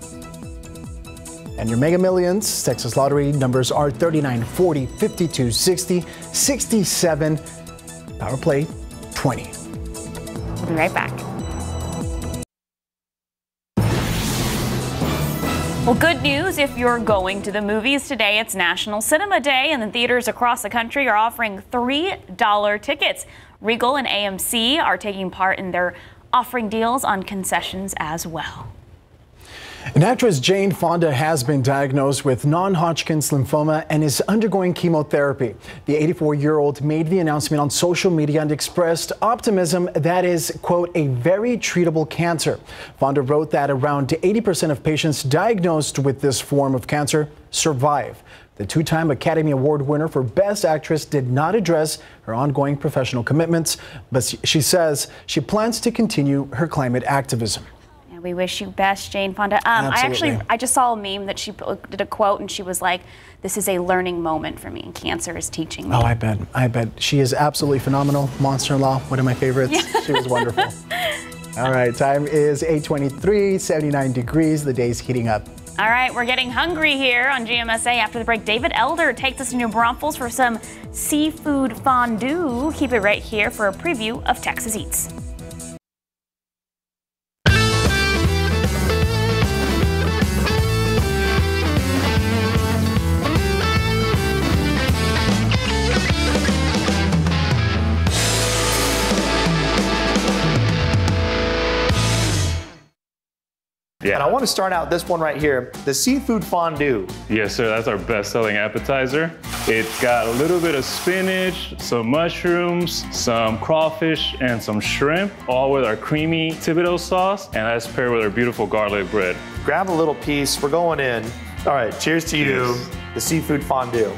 And your Mega Millions, Texas Lottery numbers are 39, 40, 52, 60, 67, Power Play 20. We'll be right back. Well, good news if you're going to the movies today. It's National Cinema Day, and the theaters across the country are offering $3 tickets. Regal and AMC are taking part in their offering deals on concessions as well. And actress Jane Fonda has been diagnosed with non Hodgkin's lymphoma and is undergoing chemotherapy. The 84 year old made the announcement on social media and expressed optimism that is, quote, a very treatable cancer. Fonda wrote that around 80% of patients diagnosed with this form of cancer survive. The two time Academy Award winner for Best Actress did not address her ongoing professional commitments, but she says she plans to continue her climate activism. We wish you best, Jane Fonda. Um, I actually, I just saw a meme that she did a quote, and she was like, "This is a learning moment for me, and cancer is teaching me." Oh, I bet. I bet. She is absolutely phenomenal. Monster in Law, one of my favorites. She was wonderful. All right, time is 823, 79 degrees. The day's heating up. All right, we're getting hungry here on GMSA. After the break, David Elder takes us to New Braunfels for some seafood fondue. Keep it right here for a preview of Texas Eats. And I want to start out this one right here, the seafood fondue. Yes, sir. That's our best-selling appetizer. It's got a little bit of spinach, some mushrooms, some crawfish, and some shrimp, all with our creamy Thibodeau sauce, and that's paired with our beautiful garlic bread. Grab a little piece. We're going in. All right, cheers to you, the seafood fondue.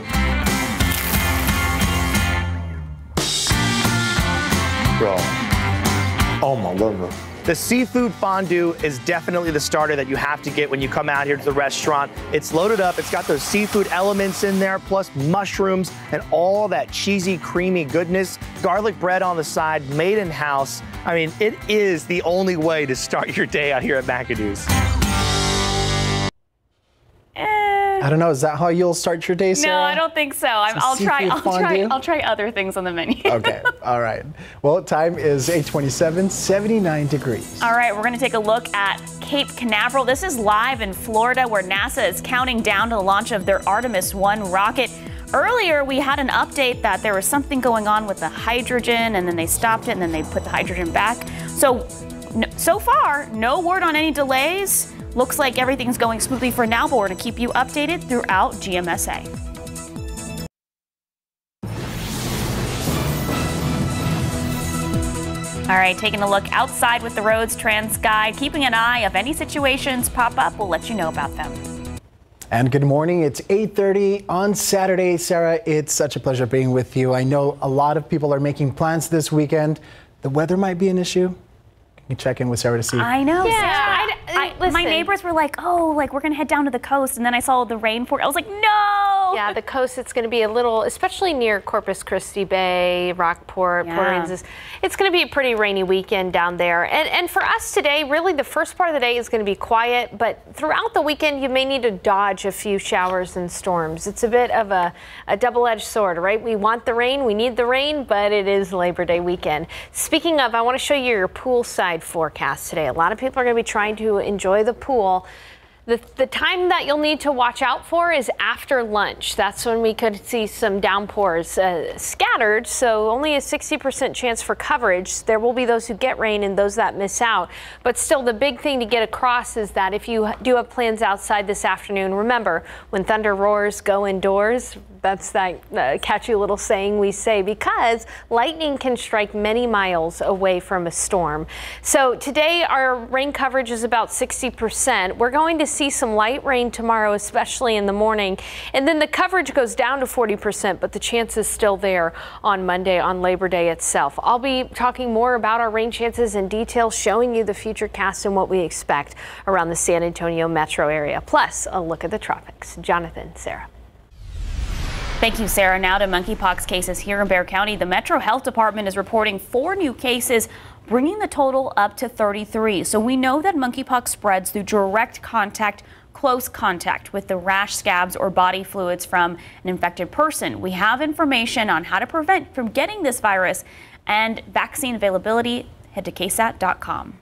Bro. Oh my goodness. The seafood fondue is definitely the starter that you have to get when you come out here to the restaurant. It's loaded up, it's got those seafood elements in there, plus mushrooms and all that cheesy, creamy goodness. Garlic bread on the side, made in house. I mean, it is the only way to start your day out here at McAdoo's. I don't know. Is that how you'll start your day, Sarah? No, I don't think so. I'm, I'll try. I'll try. I'll try other things on the menu. Okay. All right. Well, time is 827, 79 degrees. All right, we're going to take a look at Cape Canaveral. This is live in Florida where NASA is counting down to the launch of their Artemis 1 rocket. Earlier, we had an update that there was something going on with the hydrogen, and then they stopped it, and then they put the hydrogen back. So, so far, no word on any delays. Looks like everything's going smoothly for now, but we're going to keep you updated throughout GMSA. All right, taking a look outside with the roads TransGuide, keeping an eye of any situations pop up, we'll let you know about them. And good morning. It's 8:30 on Saturday. Sarah, it's such a pleasure being with you. I know a lot of people are making plans this weekend. The weather might be an issue. Can you check in with Sarah to see? I know. Yeah, Sarah. I- I- my neighbors were like, "Oh, like we're gonna head down to the coast," and then I saw the rain for. I was like, "No." Yeah, the coast, it's going to be a little, especially near Corpus Christi Bay, Rockport, Port Yeah. Aransas. It's going to be a pretty rainy weekend down there. And, and for us today, really the first part of the day is going to be quiet, but throughout the weekend, you may need to dodge a few showers and storms. It's a bit of a, a double edged sword, right? We want the rain, we need the rain, but it is Labor Day weekend. Speaking of, I want to show you your poolside forecast today. A lot of people are going to be trying to enjoy the pool. The, the time that you'll need to watch out for is after lunch. That's when we could see some downpours uh, scattered, so only a 60% chance for coverage. There will be those who get rain and those that miss out. But still, the big thing to get across is that if you do have plans outside this afternoon, remember when thunder roars, go indoors. That's that uh, catchy little saying we say because lightning can strike many miles away from a storm. So today our rain coverage is about 60%. We're going to see some light rain tomorrow, especially in the morning. And then the coverage goes down to 40%, but the chance is still there on Monday on Labor Day itself. I'll be talking more about our rain chances in detail, showing you the future cast and what we expect around the San Antonio metro area. Plus, a look at the tropics. Jonathan, Sarah. Thank you, Sarah. Now to monkeypox cases here in Bexar County. The Metro Health Department is reporting four new cases, bringing the total up to 33. So we know that monkeypox spreads through direct contact close contact with the rash scabs or body fluids from an infected person. We have information on how to prevent from getting this virus and vaccine availability. Head to ksat.com.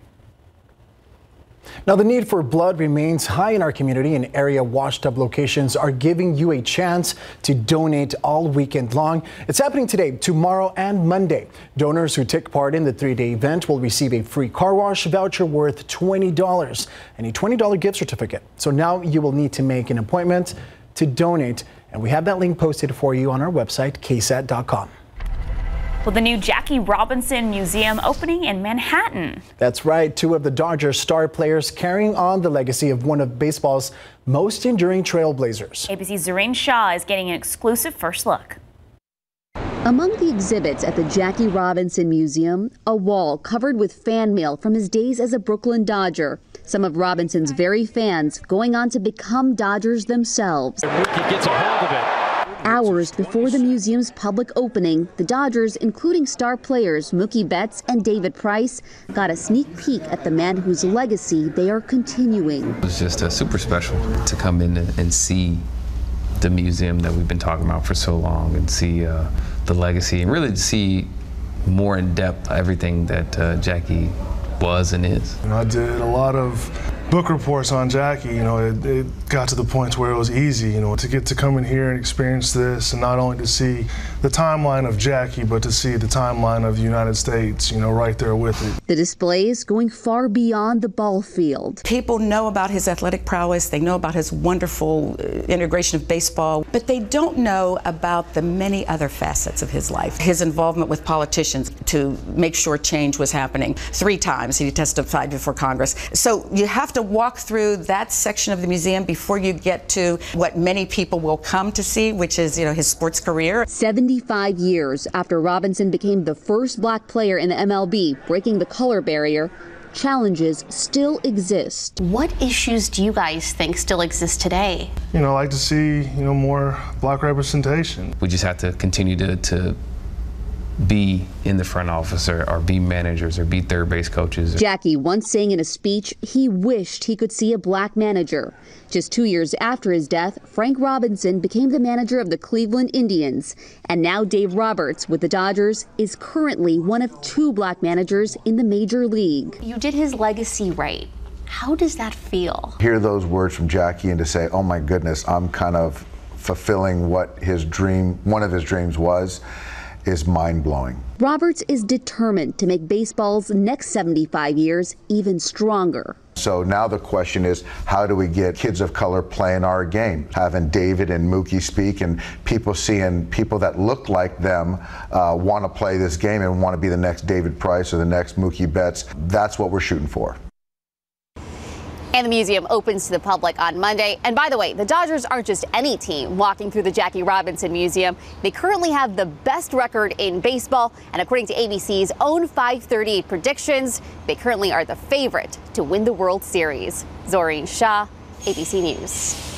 Now, the need for blood remains high in our community, and area Wash Tub locations are giving you a chance to donate all weekend long. It's happening today, tomorrow, and Monday. Donors who take part in the three day event will receive a free car wash voucher worth $20 and a $20 gift certificate. So now you will need to make an appointment to donate, and we have that link posted for you on our website, ksat.com. Well, the new Jackie Robinson Museum opening in Manhattan. That's right. Two of the Dodgers star players carrying on the legacy of one of baseball's most enduring trailblazers. ABC's Zohreen Shah is getting an exclusive first look. Among the exhibits at the Jackie Robinson Museum, a wall covered with fan mail from his days as a Brooklyn Dodger. Some of Robinson's very fans going on to become Dodgers themselves. gets a hold of it. Hours before the museum's public opening, the Dodgers, including star players Mookie Betts and David Price, got a sneak peek at the man whose legacy they are continuing. It was just uh, super special to come in and see the museum that we've been talking about for so long and see uh, the legacy and really to see more in depth everything that uh, Jackie was and is. I did a lot of book reports on Jackie, you know, it, it, got to the point where it was easy, you know, to get to come in here and experience this, and not only to see the timeline of Jackie, but to see the timeline of the United States, you know, right there with it. The displays going far beyond the ball field. People know about his athletic prowess, they know about his wonderful uh, integration of baseball, but they don't know about the many other facets of his life. His involvement with politicians to make sure change was happening. Three times he testified before Congress. So you have to walk through that section of the museum before you get to what many people will come to see, which is, you know, his sports career. 75 years after Robinson became the first black player in the MLB, breaking the color barrier, challenges still exist. What issues do you guys think still exist today? You know, I like to see, you know, more black representation. We just have to continue to, to be in the front office or, or, be managers or be third base coaches. Jackie once saying in a speech he wished he could see a black manager. Just two years after his death, Frank Robinson became the manager of the Cleveland Indians. And now Dave Roberts with the Dodgers is currently one of two black managers in the major league. You did his legacy right. How does that feel? Hear those words from Jackie and to say, oh my goodness, I'm kind of fulfilling what his dream, one of his dreams was is mind blowing. Roberts is determined to make baseball's next 75 years even stronger. So now the question is, how do we get kids of color playing our game? Having David and Mookie speak, and people seeing people that look like them uh, want to play this game and want to be the next David Price or the next Mookie Betts. That's what we're shooting for. And the museum opens to the public on Monday. And by the way, the Dodgers aren't just any team walking through the Jackie Robinson Museum. They currently have the best record in baseball. And according to ABC's own 538 predictions, they currently are the favorite to win the World Series. Zohreen Shah, ABC News.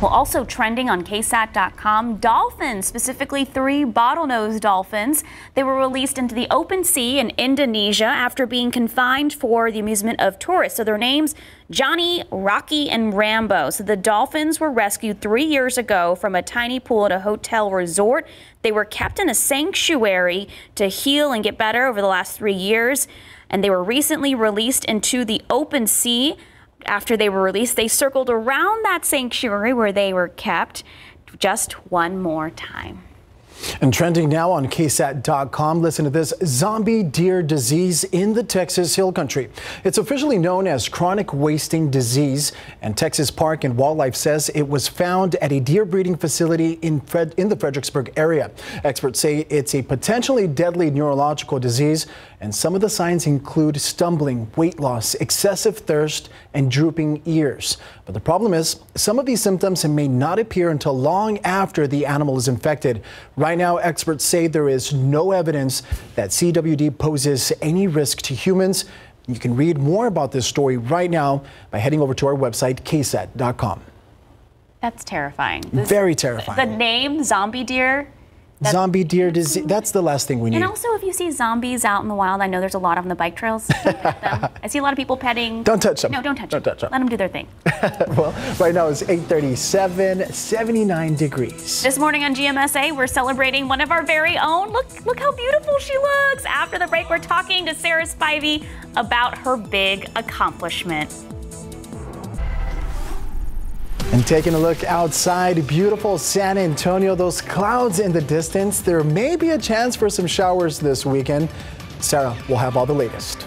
Well, also trending on KSAT.com, dolphins, specifically three bottlenose dolphins. They were released into the open sea in Indonesia after being confined for the amusement of tourists. So their names, Johnny, Rocky, and Rambo. So the dolphins were rescued three years ago from a tiny pool at a hotel resort. They were kept in a sanctuary to heal and get better over the last three years. And they were recently released into the open sea after they were released, they circled around that sanctuary where they were kept just one more time. And trending now on KSAT.com, listen to this zombie deer disease in the Texas Hill Country. It's officially known as chronic wasting disease, and Texas Park and Wildlife says it was found at a deer breeding facility in, Fred, in the Fredericksburg area. Experts say it's a potentially deadly neurological disease, and some of the signs include stumbling, weight loss, excessive thirst, and drooping ears. But the problem is, some of these symptoms may not appear until long after the animal is infected. Right now, experts say there is no evidence that CWD poses any risk to humans. You can read more about this story right now by heading over to our website, ksat.com. That's terrifying. This, Very terrifying. The name zombie deer that's, zombie deer disease. That's the last thing we need. And also, if you see zombies out in the wild, I know there's a lot on the bike trails. I see a lot of people petting. Don't touch them. No, don't touch don't them. Touch them. Let them do their thing. well, right now it's 8:37, 79 degrees. This morning on GMSA, we're celebrating one of our very own. Look, look how beautiful she looks. After the break, we're talking to Sarah Spivey about her big accomplishment. And taking a look outside, beautiful San Antonio, those clouds in the distance. There may be a chance for some showers this weekend. Sarah will have all the latest.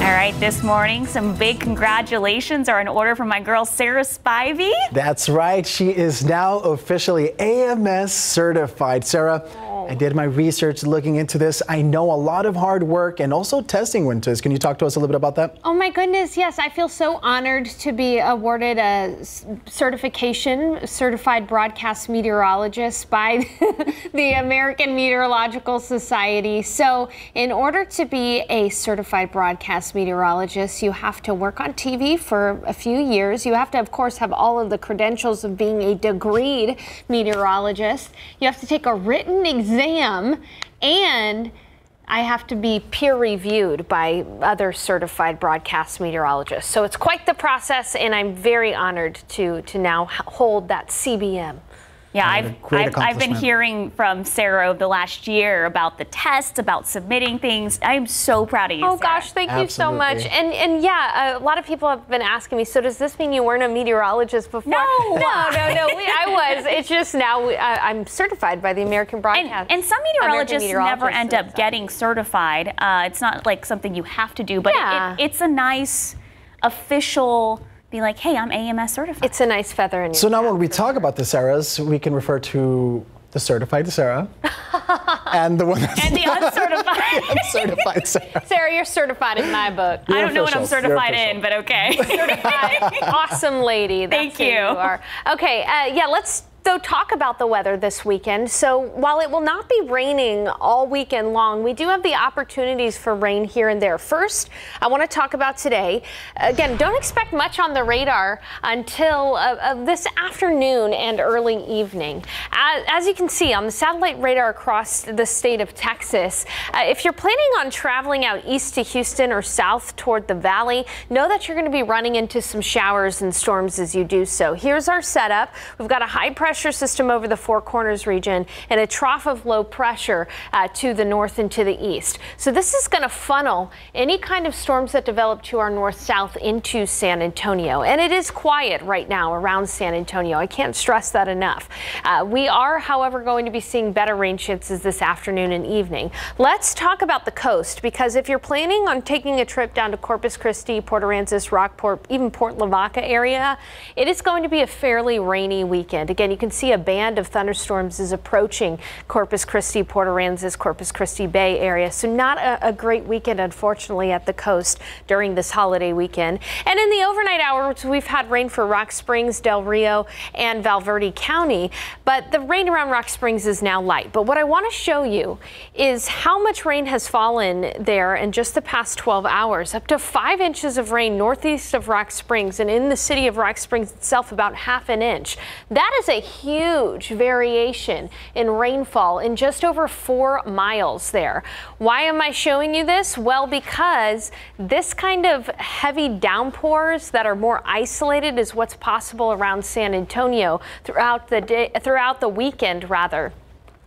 All right, this morning, some big congratulations are in order for my girl Sarah Spivey. That's right. She is now officially AMS certified. Sarah, I did my research looking into this. I know a lot of hard work and also testing went this. Can you talk to us a little bit about that? Oh my goodness, yes. I feel so honored to be awarded a certification, certified broadcast meteorologist by the American Meteorological Society. So, in order to be a certified broadcast meteorologist, you have to work on TV for a few years. You have to, of course, have all of the credentials of being a degreed meteorologist. You have to take a written exam exam and I have to be peer reviewed by other certified broadcast meteorologists. So it's quite the process, and I'm very honored to, to now hold that CBM. Yeah, I've, I've, I've, been hearing from Sarah over the last year about the tests, about submitting things. I'm so proud of you. Oh Sarah. gosh, thank Absolutely. you so much. And and yeah, a lot of people have been asking me. So does this mean you weren't a meteorologist before? No, no, no, no. We, I was. It's just now we, uh, I'm certified by the American Broadcast. And, and some meteorologists, meteorologists never end up getting certified. Uh, it's not like something you have to do, but yeah. it, it, it's a nice official be like, hey, I'm AMS certified. It's a nice feather in your So now when we talk about the Sarahs, we can refer to the certified Sarah and the one that's and the uncertified. uncertified Sarah. Sarah, you're certified in my book. You're I don't official. know what I'm certified in, but okay. certified, awesome lady. That's Thank you. you are. Okay, uh, yeah, let's so, talk about the weather this weekend. So, while it will not be raining all weekend long, we do have the opportunities for rain here and there. First, I want to talk about today. Again, don't expect much on the radar until uh, uh, this afternoon and early evening. As, as, you can see on the satellite radar across the state of Texas, uh, if you're planning on traveling out east to Houston or south toward the valley, know that you're going to be running into some showers and storms as you do so. Here's our setup. We've got a high pressure pressure system over the Four Corners region and a trough of low pressure uh, to the north and to the east. So this is going to funnel any kind of storms that develop to our north south into San Antonio. And it is quiet right now around San Antonio. I can't stress that enough. Uh, we are, however, going to be seeing better rain chances this afternoon and evening. Let's talk about the coast because if you're planning on taking a trip down to Corpus Christi, Port Aransas, Rockport, even Port Lavaca area, it is going to be a fairly rainy weekend. Again, you can see a band of thunderstorms is approaching Corpus Christi, Port Aransas, Corpus Christi Bay area. So not a, a great weekend, unfortunately, at the coast during this holiday weekend. And in the overnight hours, we've had rain for Rock Springs, Del Rio, and Val Verde County. But the rain around Rock Springs is now light. But what I want to show you is how much rain has fallen there in just the past 12 hours. Up to five inches of rain northeast of Rock Springs and in the city of Rock Springs itself about half an inch. That is a huge variation in rainfall in just over four miles there. Why am I showing you this? Well, because this kind of heavy downpours that are more isolated is what's possible around San Antonio throughout the day, throughout the weekend rather.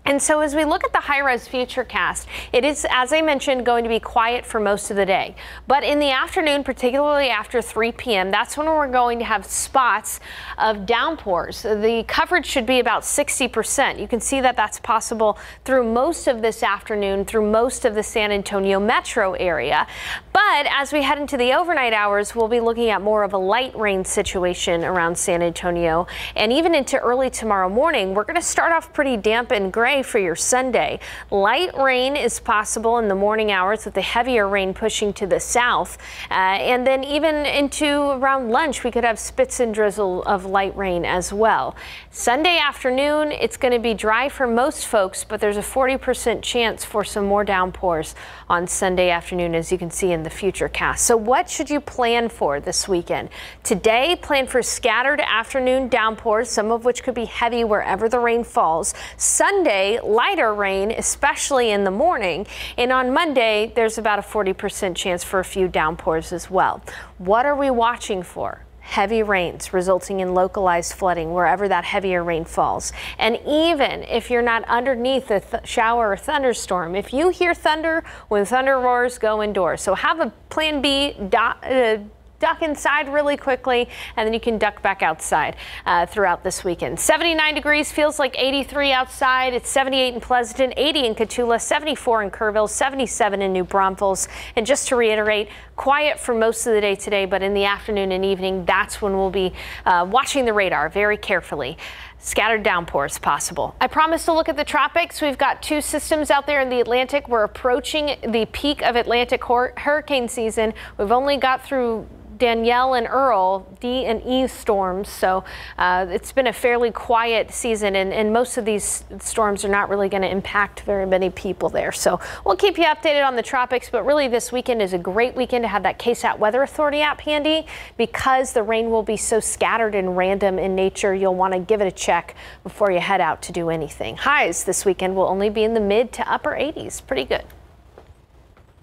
And so as we look at the high-res futurecast, it is, as I mentioned, going to be quiet for most of the day. But in the afternoon, particularly after 3 p.m., that's when we're going to have spots of downpours. The coverage should be about 60%. You can see that that's possible through most of this afternoon, through most of the San Antonio metro area. But as we head into the overnight hours, we'll be looking at more of a light rain situation around San Antonio. And even into early tomorrow morning, we're going to start off pretty damp and gray for your Sunday. Light rain is possible in the morning hours with the heavier rain pushing to the south. Uh, and then even into around lunch, we could have spits and drizzle of light rain as well. Sunday afternoon, it's going to be dry for most folks, but there's a 40% chance for some more downpours on Sunday afternoon, as you can see in the futurecast. So what should you plan for this weekend? Today, plan for scattered afternoon downpours, some of which could be heavy wherever the rain falls. Sunday, lighter rain, especially in the morning. And on Monday, there's about a 40% chance for a few downpours as well. What are we watching for? Heavy rains resulting in localized flooding wherever that heavier rain falls. And even if you're not underneath a shower or thunderstorm, if you hear thunder when thunder roars, go indoors. So have a plan B. Uh, duck inside really quickly, and then you can duck back outside uh, throughout this weekend. 79 degrees feels like 83 outside. It's 78 in Pleasanton, 80 in Cotulla, 74 in Kerrville, 77 in New Braunfels. And just to reiterate, quiet for most of the day today, but in the afternoon and evening, that's when we'll be uh, watching the radar very carefully scattered downpours possible. I promise to look at the tropics. We've got two systems out there in the Atlantic. We're approaching the peak of Atlantic hurricane season. We've only got through Danielle and Earl, D and E storms. So uh, it's been a fairly quiet season, and, and most of these storms are not really going to impact very many people there. So we'll keep you updated on the tropics, but really this weekend is a great weekend to have that KSAT Weather Authority app handy because the rain will be so scattered and random in nature. You'll want to give it a check before you head out to do anything. Highs this weekend will only be in the mid to upper 80s. Pretty good.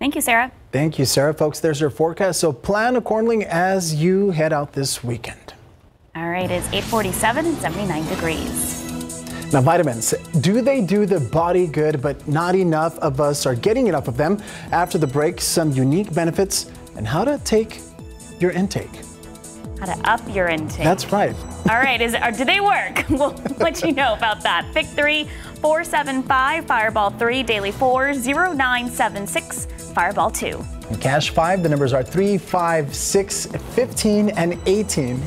Thank you, Sarah. Thank you, Sarah. Folks, there's your forecast. So plan accordingly as you head out this weekend. All right, it's 847 and 79 degrees. Now, vitamins, do they do the body good, but not enough of us are getting enough of them? After the break, some unique benefits and how to take your intake. How to up your intake. That's right. All right, is, or do they work? We'll let you know about that. Pick three, 475, Fireball 3, Daily four, zero nine seven six, Fireball 2. And Cash 5, the numbers are 3, 5, 6, 15, and 18.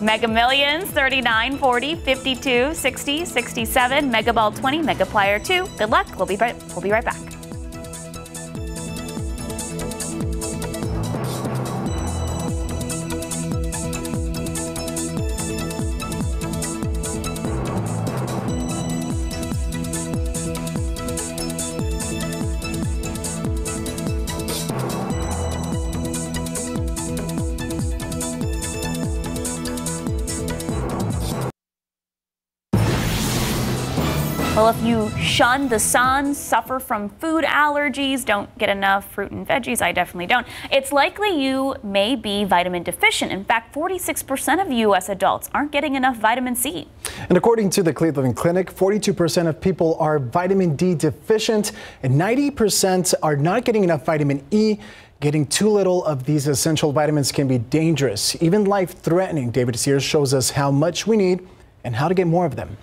Mega Millions 39, 40, 52, 60, 67, Mega Ball 20, Megaplier 2. Good luck. We'll be right, we'll be right back. Well, if you shun the sun, suffer from food allergies, don't get enough fruit and veggies, I definitely don't, it's likely you may be vitamin deficient. In fact, 46% of U.S. adults aren't getting enough vitamin C. And according to the Cleveland Clinic, 42% of people are vitamin D deficient and 90% are not getting enough vitamin E. Getting too little of these essential vitamins can be dangerous, even life threatening. David Sears shows us how much we need and how to get more of them.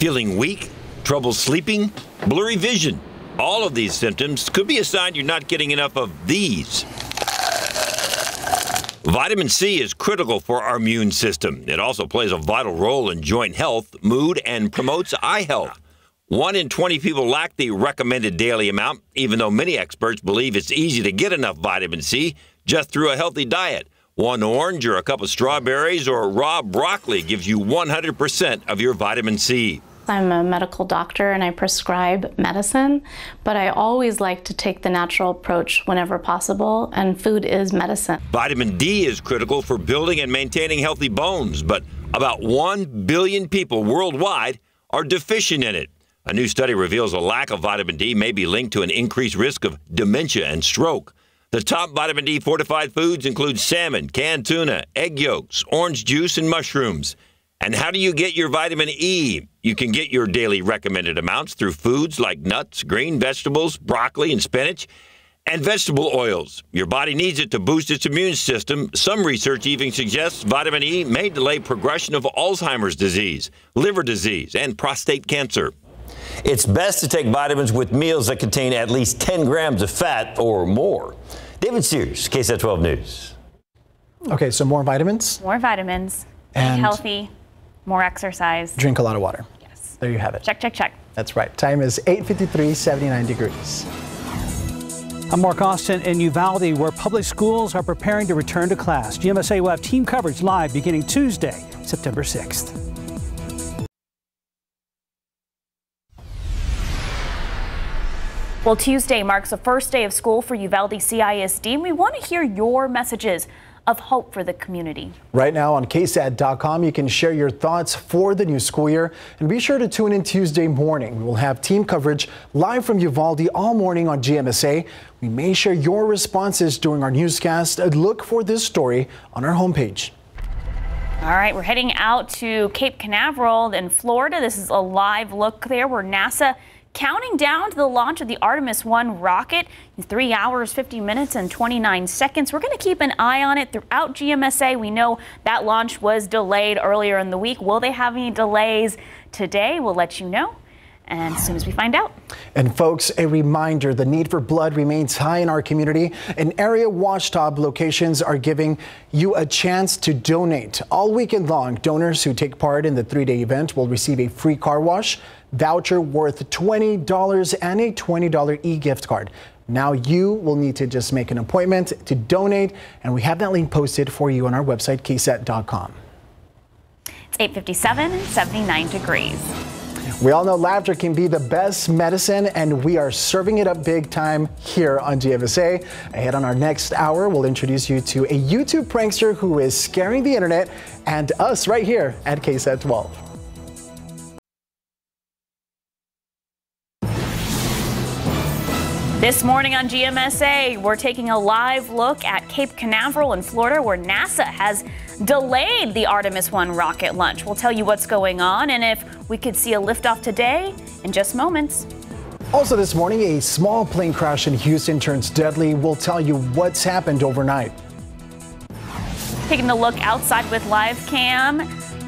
Feeling weak, trouble sleeping, blurry vision. All of these symptoms could be a sign you're not getting enough of these. Vitamin C is critical for our immune system. It also plays a vital role in joint health, mood, and promotes eye health. One in 20 people lack the recommended daily amount, even though many experts believe it's easy to get enough vitamin C just through a healthy diet. One orange or a cup of strawberries or raw broccoli gives you 100% of your vitamin C. I'm a medical doctor and I prescribe medicine, but I always like to take the natural approach whenever possible, and food is medicine. Vitamin D is critical for building and maintaining healthy bones, but about 1 billion people worldwide are deficient in it. A new study reveals a lack of vitamin D may be linked to an increased risk of dementia and stroke. The top vitamin D fortified foods include salmon, canned tuna, egg yolks, orange juice, and mushrooms. And how do you get your vitamin E? You can get your daily recommended amounts through foods like nuts, green vegetables, broccoli, and spinach, and vegetable oils. Your body needs it to boost its immune system. Some research even suggests vitamin E may delay progression of Alzheimer's disease, liver disease, and prostate cancer. It's best to take vitamins with meals that contain at least 10 grams of fat or more. David Sears, KSAT 12 News. Okay, so more vitamins, More vitamins, And- healthy, more exercise. drink a lot of water. Yes. There you have it. Check, check, check. That's right. Time is 8:53, 79 degrees. I'm Mark Austin in Uvalde, where public schools are preparing to return to class. GMSA will have team coverage live beginning Tuesday, September 6th. Well, Tuesday marks the first day of school for Uvalde CISD, and we want to hear your messages of hope for the community. Right now on KSAT.com, you can share your thoughts for the new school year. And be sure to tune in Tuesday morning. We will have team coverage live from Uvalde all morning on GMSA. We may share your responses during our newscast. Look for this story on our homepage. All right, we're heading out to Cape Canaveral in Florida. This is a live look there where NASA counting down to the launch of the Artemis 1 rocket in 3 hours, 50 minutes, and 29 seconds. We're going to keep an eye on it throughout GMSA. We know that launch was delayed earlier in the week. Will they have any delays today? We'll let you know. And as soon as we find out. And folks, a reminder the need for blood remains high in our community, and area Wash Tub locations are giving you a chance to donate. All weekend long, donors who take part in the three day event will receive a free car wash, voucher worth $20, and a $20 e gift card. Now you will need to just make an appointment to donate, and we have that link posted for you on our website, ksat.com. It's 857 and 79 degrees. We all know laughter can be the best medicine, and we are serving it up big time here on GMSA. Ahead on our next hour, we'll introduce you to a YouTube prankster who is scaring the internet and us right here at KSAT 12. This morning on GMSA, we're taking a live look at Cape Canaveral in Florida, where NASA has delayed the Artemis 1 rocket launch. We'll tell you what's going on and if we could see a liftoff today in just moments. Also, this morning, a small plane crash in Houston turns deadly. We'll tell you what's happened overnight. Taking a look outside with live cam.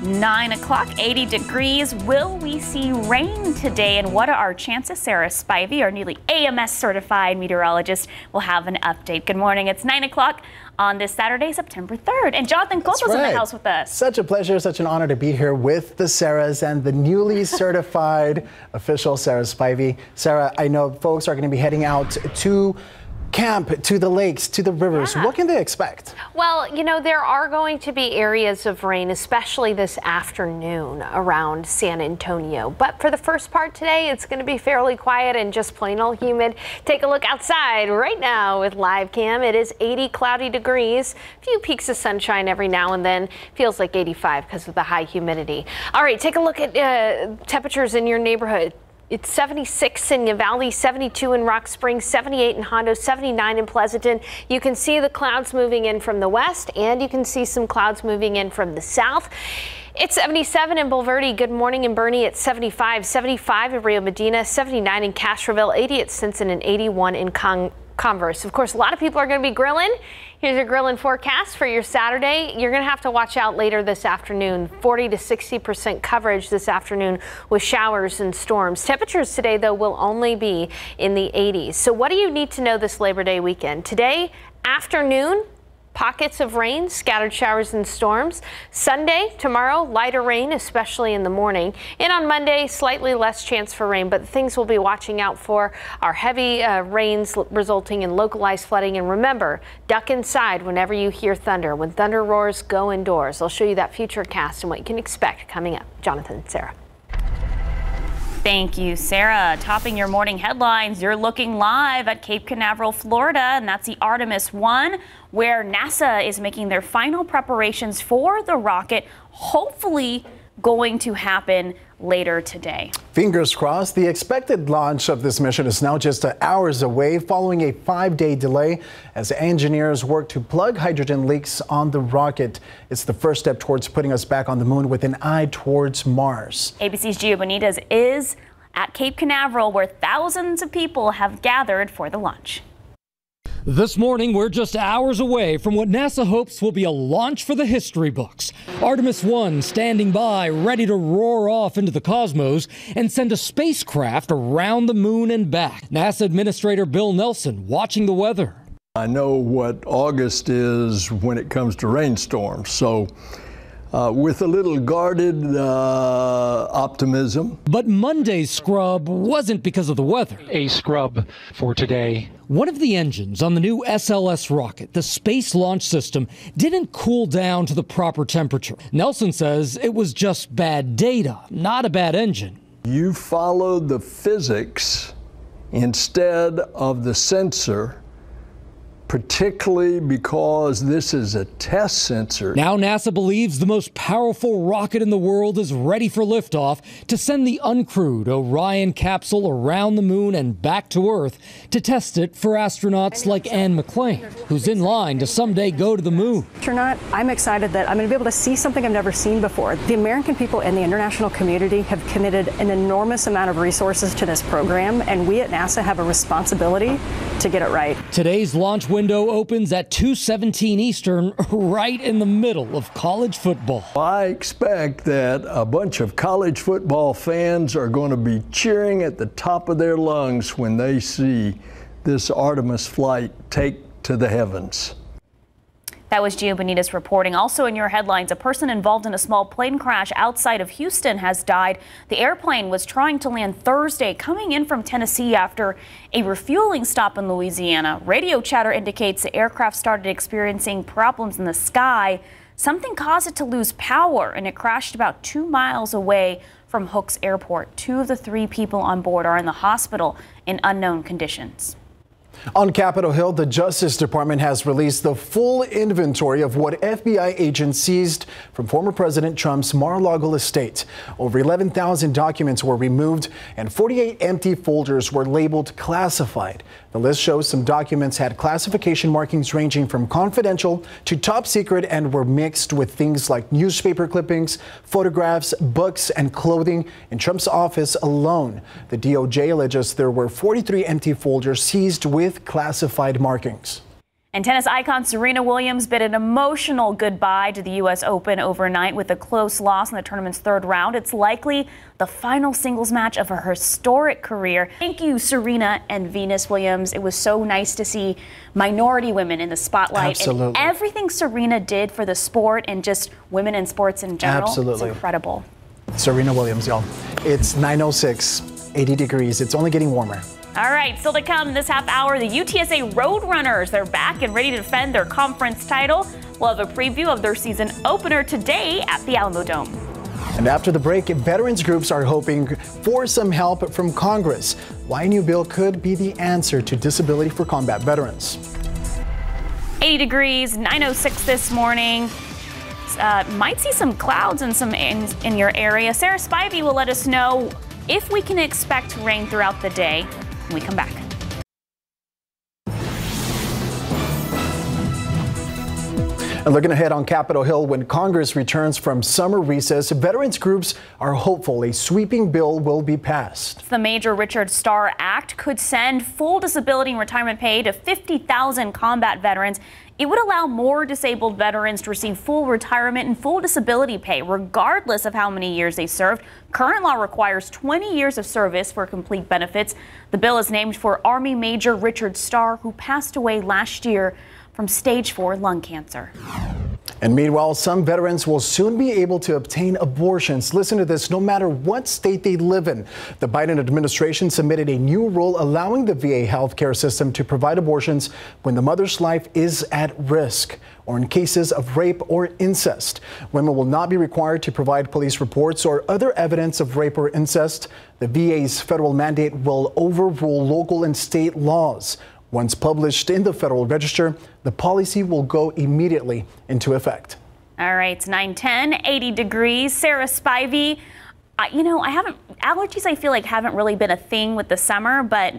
9 o'clock, 80 degrees. Will we see rain today? And what are our chances? Sarah Spivey, our newly AMS certified meteorologist, will have an update. Good morning. It's 9 o'clock on this Saturday, September 3rd. And Jonathan Cole's in the house with us. Such a pleasure, such an honor to be here with the Sarahs and the newly certified official Sarah Spivey. Sarah, I know folks are going to be heading out to camp, to the lakes, to the rivers. What can they expect? Well, you know, there are going to be areas of rain, especially this afternoon around San Antonio. But for the first part today, it's going to be fairly quiet and just plain old humid. Take a look outside right now with live cam. It is 80 cloudy degrees, a few peaks of sunshine every now and then. Feels like 85 because of the high humidity. All right, take a look at uh, temperatures in your neighborhood. It's 76 in Uvalde, 72 in Rock Springs, 78 in Hondo, 79 in Pleasanton. You can see the clouds moving in from the west, and you can see some clouds moving in from the south. It's 77 in Bulverde. Good morning in Boerne. It's 75, 75 in Rio Medina, 79 in Castroville, 80 at Stinson, and 81 in Con- Converse. Of course, a lot of people are going to be grilling. Here's your grilling forecast for your Saturday. You're going to have to watch out later this afternoon. 40 to 60% coverage this afternoon with showers and storms. Temperatures today, though, will only be in the 80s. So, what do you need to know this Labor Day weekend? Today, afternoon, Pockets of rain, scattered showers and storms. Sunday, tomorrow, lighter rain, especially in the morning. And on Monday, slightly less chance for rain, but the things we'll be watching out for are heavy uh, rains resulting in localized flooding. And remember, duck inside whenever you hear thunder. When thunder roars, go indoors. I'll show you that future cast and what you can expect coming up. Jonathan, Sarah. Thank you, Sarah. Topping your morning headlines, you're looking live at Cape Canaveral, Florida, and that's the Artemis 1, where NASA is making their final preparations for the rocket, hopefully going to happen later today. Fingers crossed. The expected launch of this mission is now just hours away following a five day delay as engineers work to plug hydrogen leaks on the rocket. It's the first step towards putting us back on the moon with an eye towards Mars. ABC's Gio Benitez is at Cape Canaveral where thousands of people have gathered for the launch. This morning, we're just hours away from what NASA hopes will be a launch for the history books. Artemis 1 standing by, ready to roar off into the cosmos and send a spacecraft around the moon and back. NASA Administrator Bill Nelson watching the weather. I know what August is when it comes to rainstorms, so uh, with a little guarded uh, optimism. But Monday's scrub wasn't because of the weather. A scrub for today. One of the engines on the new SLS rocket, the Space Launch System, didn't cool down to the proper temperature. Nelson says it was just bad data, not a bad engine. You followed the physics instead of the sensor particularly because this is a test sensor. Now NASA believes the most powerful rocket in the world is ready for liftoff to send the uncrewed Orion capsule around the moon and back to Earth to test it for astronauts like Anne McClain, who's in line to someday go to the moon. Or not, I'm excited that I'm going to be able to see something I've never seen before. The American people and the international community have committed an enormous amount of resources to this program, and we at NASA have a responsibility to get it right. Today's launch window window opens at 2:17 Eastern, right in the middle of college football. I expect that a bunch of college football fans are going to be cheering at the top of their lungs when they see this Artemis flight take to the heavens. That was Gio Benitez reporting. Also in your headlines, a person involved in a small plane crash outside of Houston has died. The airplane was trying to land Thursday, coming in from Tennessee after a refueling stop in Louisiana. Radio chatter indicates the aircraft started experiencing problems in the sky. Something caused it to lose power and it crashed about two miles away from Hooks Airport. Two of the three people on board are in the hospital in unknown conditions. On Capitol Hill, the Justice Department has released the full inventory of what FBI agents seized from former President Trump's Mar-a-Lago estate. Over 11,000 documents were removed and 48 empty folders were labeled classified. The list shows some documents had classification markings ranging from confidential to top secret and were mixed with things like newspaper clippings, photographs, books, and clothing in Trump's office alone. The DOJ alleges there were 43 empty folders seized with classified markings. And tennis icon Serena Williams bid an emotional goodbye to the U.S. Open overnight with a close loss in the tournament's third round. It's likely the final singles match of her historic career. Thank you, Serena and Venus Williams. It was so nice to see minority women in the spotlight. Absolutely. And everything Serena did for the sport and just women in sports in general. Absolutely. It's incredible. Serena Williams, y'all. It's 906, 80 degrees. It's only getting warmer. All right, still to come this half hour, the UTSA Roadrunners. They're back and ready to defend their conference title. We'll have a preview of their season opener today at the Alamodome. And after the break, veterans groups are hoping for some help from Congress. Why a new bill could be the answer to disability for combat veterans. 80 degrees, 906 this morning. Uh, might see some clouds in some in, in your area. Sarah Spivey will let us know if we can expect rain throughout the day when we come back. And looking ahead on Capitol Hill, when Congress returns from summer recess, veterans groups are hopeful a sweeping bill will be passed. The Major Richard Starr Act could send full disability and retirement pay to 50,000 combat veterans. It would allow more disabled veterans to receive full retirement and full disability pay, regardless of how many years they served. Current law requires 20 years of service for complete benefits. The bill is named for Army Major Richard Starr, who passed away last year from stage 4 lung cancer. And meanwhile, some veterans will soon be able to obtain abortions. Listen to this no matter what state they live in. The Biden administration submitted a new rule allowing the VA healthcare system to provide abortions when the mother's life is at risk or in cases of rape or incest. Women will not be required to provide police reports or other evidence of rape or incest. The VA's federal mandate will overrule local and state laws. Once published in the Federal Register, the policy will go immediately into effect. All right, it's 910, 80 degrees. Sarah Spivey, you know, I haven't, allergies I feel like haven't really been a thing with the summer, but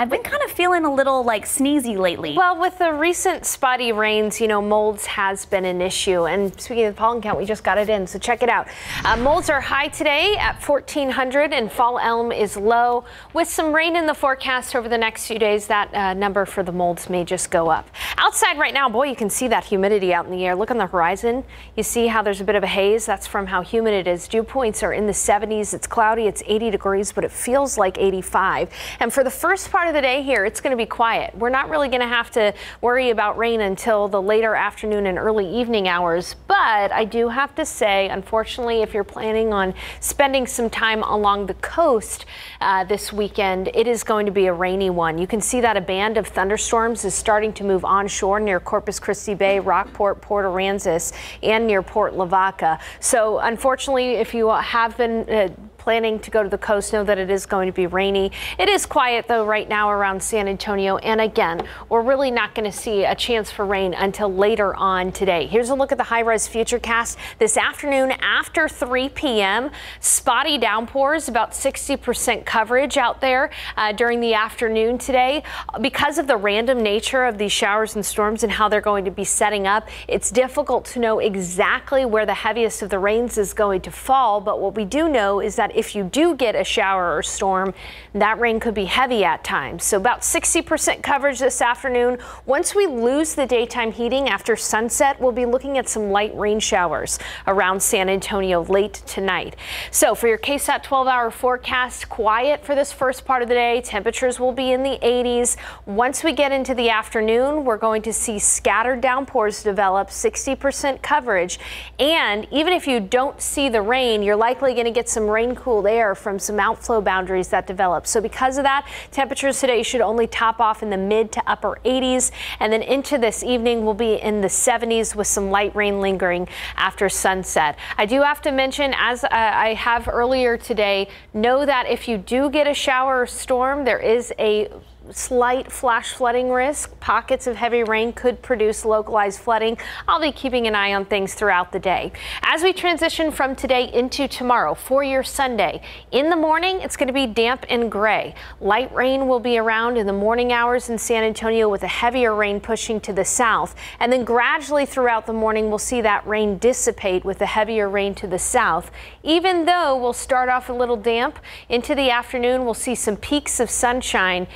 I've been kind of feeling a little like sneezy lately. Well, with the recent spotty rains, you know, molds has been an issue. And speaking of the pollen count, we just got it in, so check it out. Uh, molds are high today at 1,400, and fall elm is low. With some rain in the forecast over the next few days, that uh, number for the molds may just go up. Outside right now, boy, you can see that humidity out in the air. Look on the horizon. You see how there's a bit of a haze. That's from how humid it is. Dew points are in the 70s. It's cloudy. It's 80 degrees, but it feels like 85. And for the first part of the day here, it's going to be quiet. We're not really going to have to worry about rain until the later afternoon and early evening hours. But I do have to say, unfortunately, if you're planning on spending some time along the coast uh, this weekend, it is going to be a rainy one. You can see that a band of thunderstorms is starting to move onshore near Corpus Christi Bay, Rockport, Port Aransas, and near Port Lavaca. So unfortunately, if you have been uh, planning to go to the coast know that it is going to be rainy. It is quiet though right now around San Antonio. And again, we're really not going to see a chance for rain until later on today. Here's a look at the high res futurecast this afternoon after 3 p.m. Spotty downpours, about 60% coverage out there uh, during the afternoon today. Because of the random nature of these showers and storms and how they're going to be setting up, it's difficult to know exactly where the heaviest of the rains is going to fall. But what we do know is that that if you do get a shower or storm, that rain could be heavy at times. So about 60% coverage this afternoon. Once we lose the daytime heating after sunset, we'll be looking at some light rain showers around San Antonio late tonight. So for your KSAT 12 hour forecast, quiet for this first part of the day. Temperatures will be in the 80s. Once we get into the afternoon, we're going to see scattered downpours develop, 60% coverage. And even if you don't see the rain, you're likely going to get some rain cooled air from some outflow boundaries that develop. So because of that, temperatures today should only top off in the mid to upper 80s. And then into this evening, we'll be in the 70s with some light rain lingering after sunset. I do have to mention, as uh, I have earlier today, know that if you do get a shower or storm, there is a slight flash flooding risk. Pockets of heavy rain could produce localized flooding. I'll be keeping an eye on things throughout the day. As we transition from today into tomorrow for your Sunday, in the morning it's going to be damp and gray. Light rain will be around in the morning hours in San Antonio with a heavier rain pushing to the south. And then gradually throughout the morning we'll see that rain dissipate with the heavier rain to the south. Even though we'll start off a little damp into the afternoon, we'll see some peaks of sunshine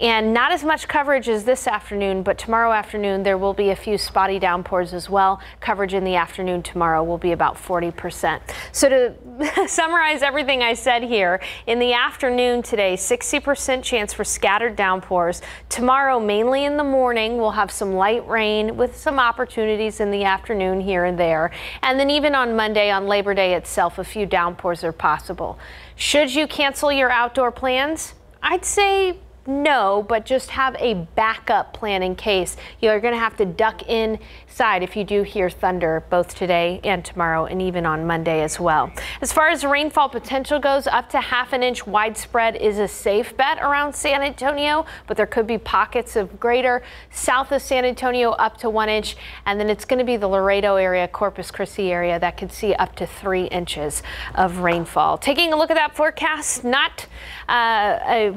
and not as much coverage as this afternoon, but tomorrow afternoon there will be a few spotty downpours as well. Coverage in the afternoon tomorrow will be about 40%. So to summarize everything I said here, in the afternoon today, 60% chance for scattered downpours. Tomorrow, mainly in the morning, we'll have some light rain with some opportunities in the afternoon here and there. And then even on Monday, on Labor Day itself, a few downpours are possible. Should you cancel your outdoor plans? I'd say no, but just have a backup plan in case. You're going to have to duck inside if you do hear thunder both today and tomorrow and even on Monday as well. As far as rainfall potential goes, up to half an inch widespread is a safe bet around San Antonio, but there could be pockets of greater south of San Antonio up to one inch, and then it's going to be the Laredo area, Corpus Christi area that could see up to three inches of rainfall. Taking a look at that forecast, not uh, a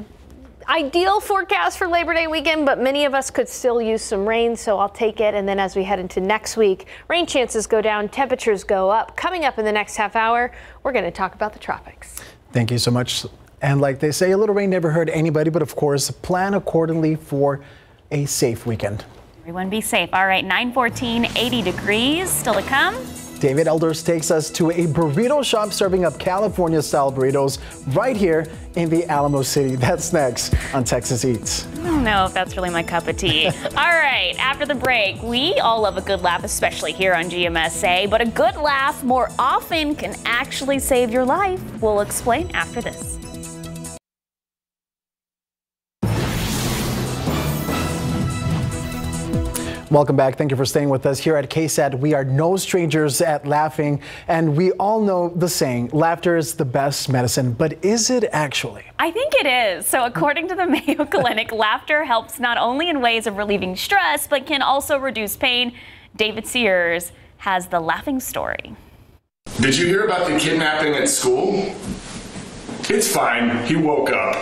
ideal forecast for Labor Day weekend, but many of us could still use some rain, so I'll take it. And then as we head into next week, rain chances go down, temperatures go up. Coming up in the next half hour, we're going to talk about the tropics. Thank you so much. And like they say, a little rain never hurt anybody, but of course, plan accordingly for a safe weekend. Everyone be safe. All right, 914, 80 degrees still to come. David Elders takes us to a burrito shop serving up California style burritos right here in the Alamo City. That's next on Texas Eats. I don't know if that's really my cup of tea. all right, after the break, we all love a good laugh, especially here on GMSA, but a good laugh more often can actually save your life. We'll explain after this. Welcome back. Thank you for staying with us here at KSAT. We are no strangers at laughing, and we all know the saying, laughter is the best medicine, but is it actually? I think it is. So, according to the Mayo Clinic, laughter helps not only in ways of relieving stress, but can also reduce pain. David Sears has the laughing story. Did you hear about the kidnapping at school? It's fine. He woke up.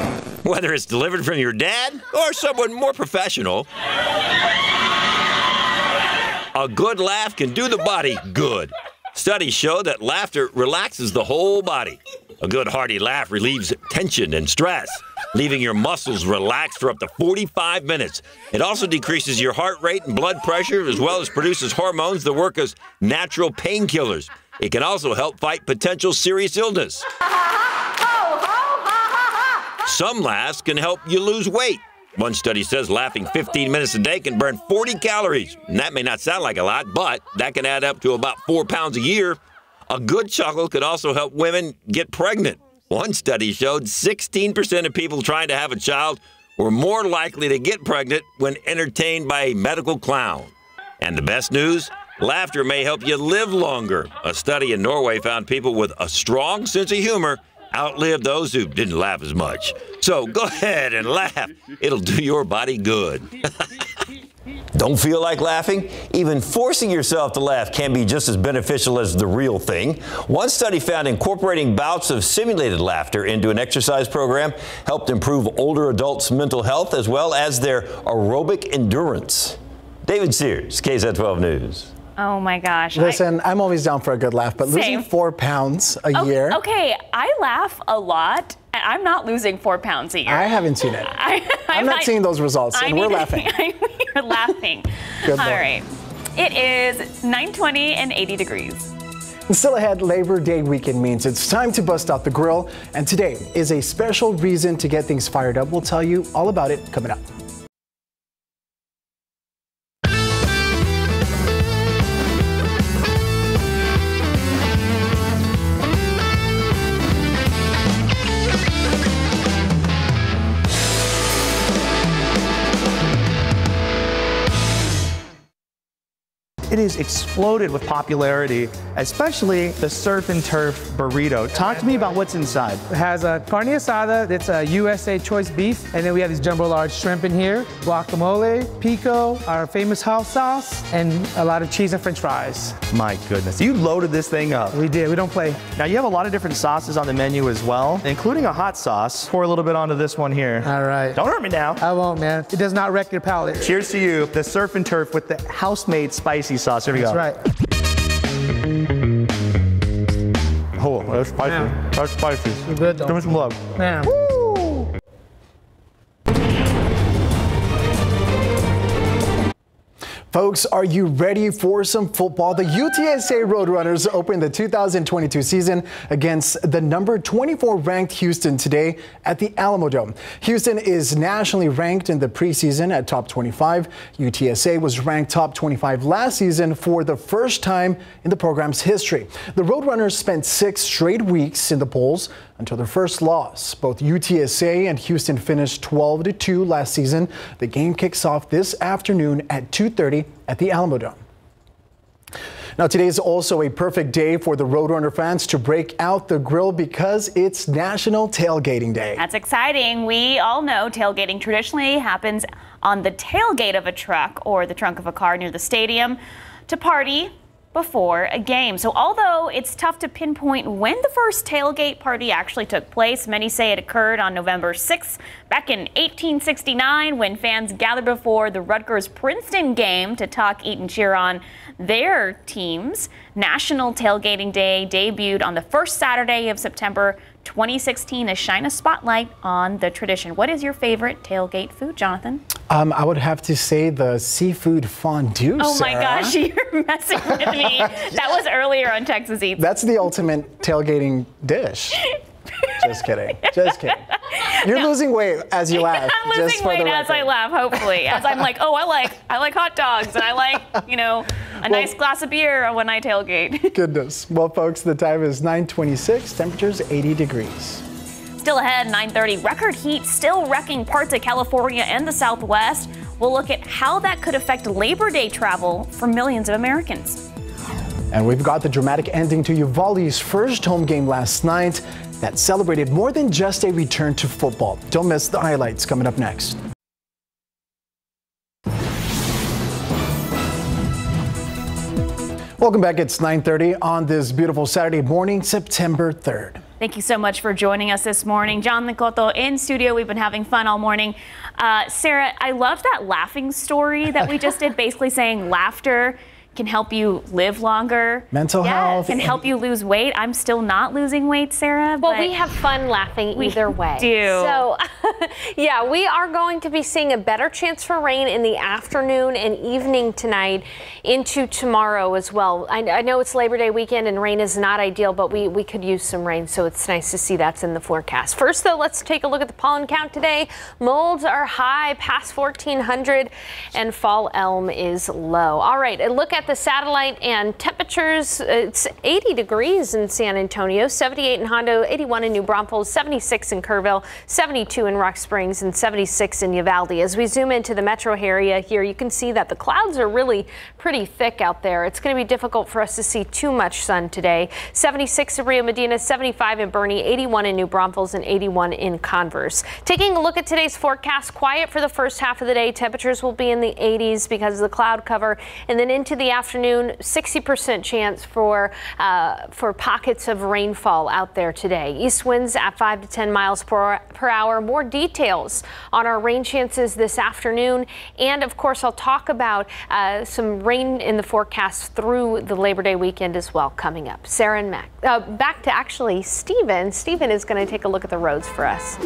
Whether it's delivered from your dad or someone more professional, a good laugh can do the body good. Studies show that laughter relaxes the whole body. A good hearty laugh relieves tension and stress, leaving your muscles relaxed for up to 45 minutes. It also decreases your heart rate and blood pressure, as well as produces hormones that work as natural painkillers. It can also help fight potential serious illness. Some laughs can help you lose weight. One study says laughing 15 minutes a day can burn 40 calories. And that may not sound like a lot, but that can add up to about four pounds a year. A good chuckle could also help women get pregnant. One study showed 16% of people trying to have a child were more likely to get pregnant when entertained by a medical clown. And the best news? Laughter may help you live longer. A study in Norway found people with a strong sense of humor outlive those who didn't laugh as much. So go ahead and laugh. It'll do your body good. Don't feel like laughing? Even forcing yourself to laugh can be just as beneficial as the real thing. One study found incorporating bouts of simulated laughter into an exercise program helped improve older adults' mental health as well as their aerobic endurance. David Sears, KSAT 12 News. Oh my gosh. Listen, I, am always down for a good laugh, but Same. losing four pounds a okay, year. Okay, I laugh a lot, and I'm not losing four pounds a year. I haven't seen it. I, I'm, not, seeing those results, I and we're laughing. we're laughing. Good All Lord. right. It is 920 and 80 degrees. Still ahead, Labor Day weekend means it's time to bust out the grill, and today is a special reason to get things fired up. We'll tell you all about it coming up. It has exploded with popularity, especially the surf and turf burrito. Talk to me about what's inside. It has a carne asada, that's a USA choice beef, and then we have these jumbo large shrimp in here, guacamole, pico, our famous house sauce, and a lot of cheese and french fries. My goodness, you loaded this thing up. We did, we don't play. Now you have a lot of different sauces on the menu as well, including a hot sauce. Pour a little bit onto this one here. All right. Don't hurt me now. I won't, man. It does not wreck your palate. Cheers to you, the surf and turf with the house-made spicy sauce. Here we That's go. right. Oh, that's spicy. Yeah. That's spicy. You're good though. Give me some love. Man. Folks, are you ready for some football? The UTSA Roadrunners opened the 2022 season against the number 24 ranked Houston today at the Alamodome. Houston is nationally ranked in the preseason at top 25. UTSA was ranked top 25 last season for the first time in the program's history. The Roadrunners spent six straight weeks in the polls until their first loss. Both UTSA and Houston finished 12 to 2 last season. The game kicks off this afternoon at 2:30 at the Alamodome. Now, today is also a perfect day for the Roadrunner fans to break out the grill because it's National Tailgating Day. That's exciting. We all know tailgating traditionally happens on the tailgate of a truck or the trunk of a car near the stadium to party before a game. So although it's tough to pinpoint when the first tailgate party actually took place, many say it occurred on November 6th back in 1869 when fans gathered before the Rutgers Princeton game to talk, eat, and cheer on their teams. National Tailgating Day debuted on the first Saturday of September 2016 to shine a spotlight on the tradition. What is your favorite tailgate food, Jonathan? Um, I would have to say the seafood fondue. Oh my Sarah. gosh, you're messing with me. That was earlier on Texas Eats. That's the ultimate tailgating dish. Just kidding. Just kidding. You're losing weight as you laugh. I'm just losing weight as I laugh, hopefully. As I'm like, oh, I like I like hot dogs and I like, you know, a nice glass of beer when I tailgate. Goodness. Well, folks, the time is 9:26. Temperatures 80 degrees. Still ahead, 9:30. Record heat still wrecking parts of California and the Southwest. We'll look at how that could affect Labor Day travel for millions of Americans. And we've got the dramatic ending to Uvalde's first home game last night that celebrated more than just a return to football. Don't miss the highlights coming up next. Welcome back. It's 9:30 on this beautiful Saturday morning, September 3rd. Thank you so much for joining us this morning. Jonathan Cotto in studio. We've been having fun all morning. Uh, Sarah, I love that laughing story that we just did, basically saying laughter can help you live longer. Mental health. Can help you lose weight. I'm still not losing weight, Sarah. Well, we have fun laughing either way. do. So, yeah, we are going to be seeing a better chance for rain in the afternoon and evening tonight into tomorrow as well. I, I know it's Labor Day weekend and rain is not ideal, but we, we could use some rain, so it's nice to see that's in the forecast. First, though, let's take a look at the pollen count today. Molds are high, past 1,400, and fall elm is low. All right, a look at the satellite and temperatures. It's 80 degrees in San Antonio, 78 in Hondo, 81 in New Braunfels, 76 in Kerrville, 72 in Rock Springs, and 76 in Uvalde. As we zoom into the metro area here, you can see that the clouds are really pretty thick out there. It's going to be difficult for us to see too much sun today. 76 in Rio Medina, 75 in Boerne, 81 in New Braunfels, and 81 in Converse. Taking a look at today's forecast, quiet for the first half of the day. Temperatures will be in the 80s because of the cloud cover, and then into the afternoon, 60% chance for uh, for pockets of rainfall out there today. East winds at 5 to 10 miles per, per hour. More details on our rain chances this afternoon, and of course, I'll talk about uh, some rain in the forecast through the Labor Day weekend as well coming up. Sarah and Mac. Uh, back to actually Stephen. Stephen is going to take a look at the roads for us.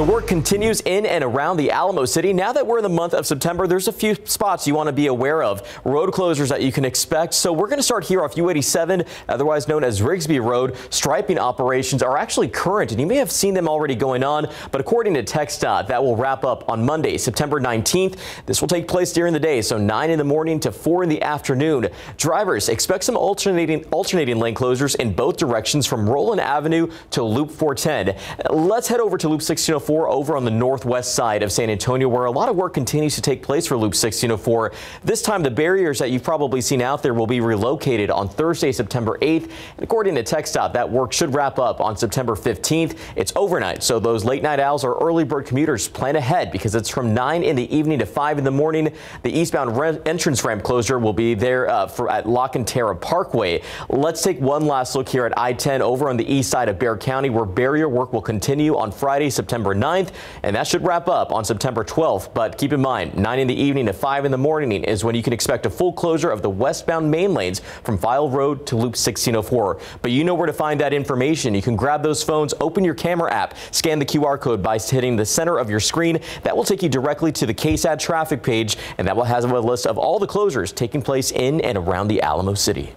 The work continues in and around the Alamo City. Now that we're in the month of September, there's a few spots you want to be aware of. Road closures that you can expect. So we're going to start here off U87, otherwise known as Rigsby Road. Striping operations are actually current, and you may have seen them already going on. But according to TxDOT, that will wrap up on Monday, September 19th. This will take place during the day, so 9 in the morning to 4 in the afternoon. Drivers expect some alternating alternating lane closures in both directions from Roland Avenue to Loop 410. Let's head over to Loop 1604 over on the northwest side of San Antonio, where a lot of work continues to take place for Loop 1604. This time, the barriers that you've probably seen out there will be relocated on Thursday, September 8th. And according to TxDOT, that work should wrap up on September 15th. It's overnight, so those late night owls or early bird commuters plan ahead because it's from 9 in the evening to 5 in the morning. The eastbound entrance ramp closure will be there uh, for at La Cantera Parkway. Let's take one last look here at I-10 over on the east side of Bexar County, where barrier work will continue on Friday, September 9th, and that should wrap up on September 12th. But keep in mind, 9 in the evening to 5 in the morning is when you can expect a full closure of the westbound main lanes from File Road to Loop 1604. But you know where to find that information. You can grab those phones, open your camera app, scan the QR code by hitting the center of your screen. That will take you directly to the KSAT traffic page, and that will have a list of all the closures taking place in and around the Alamo City.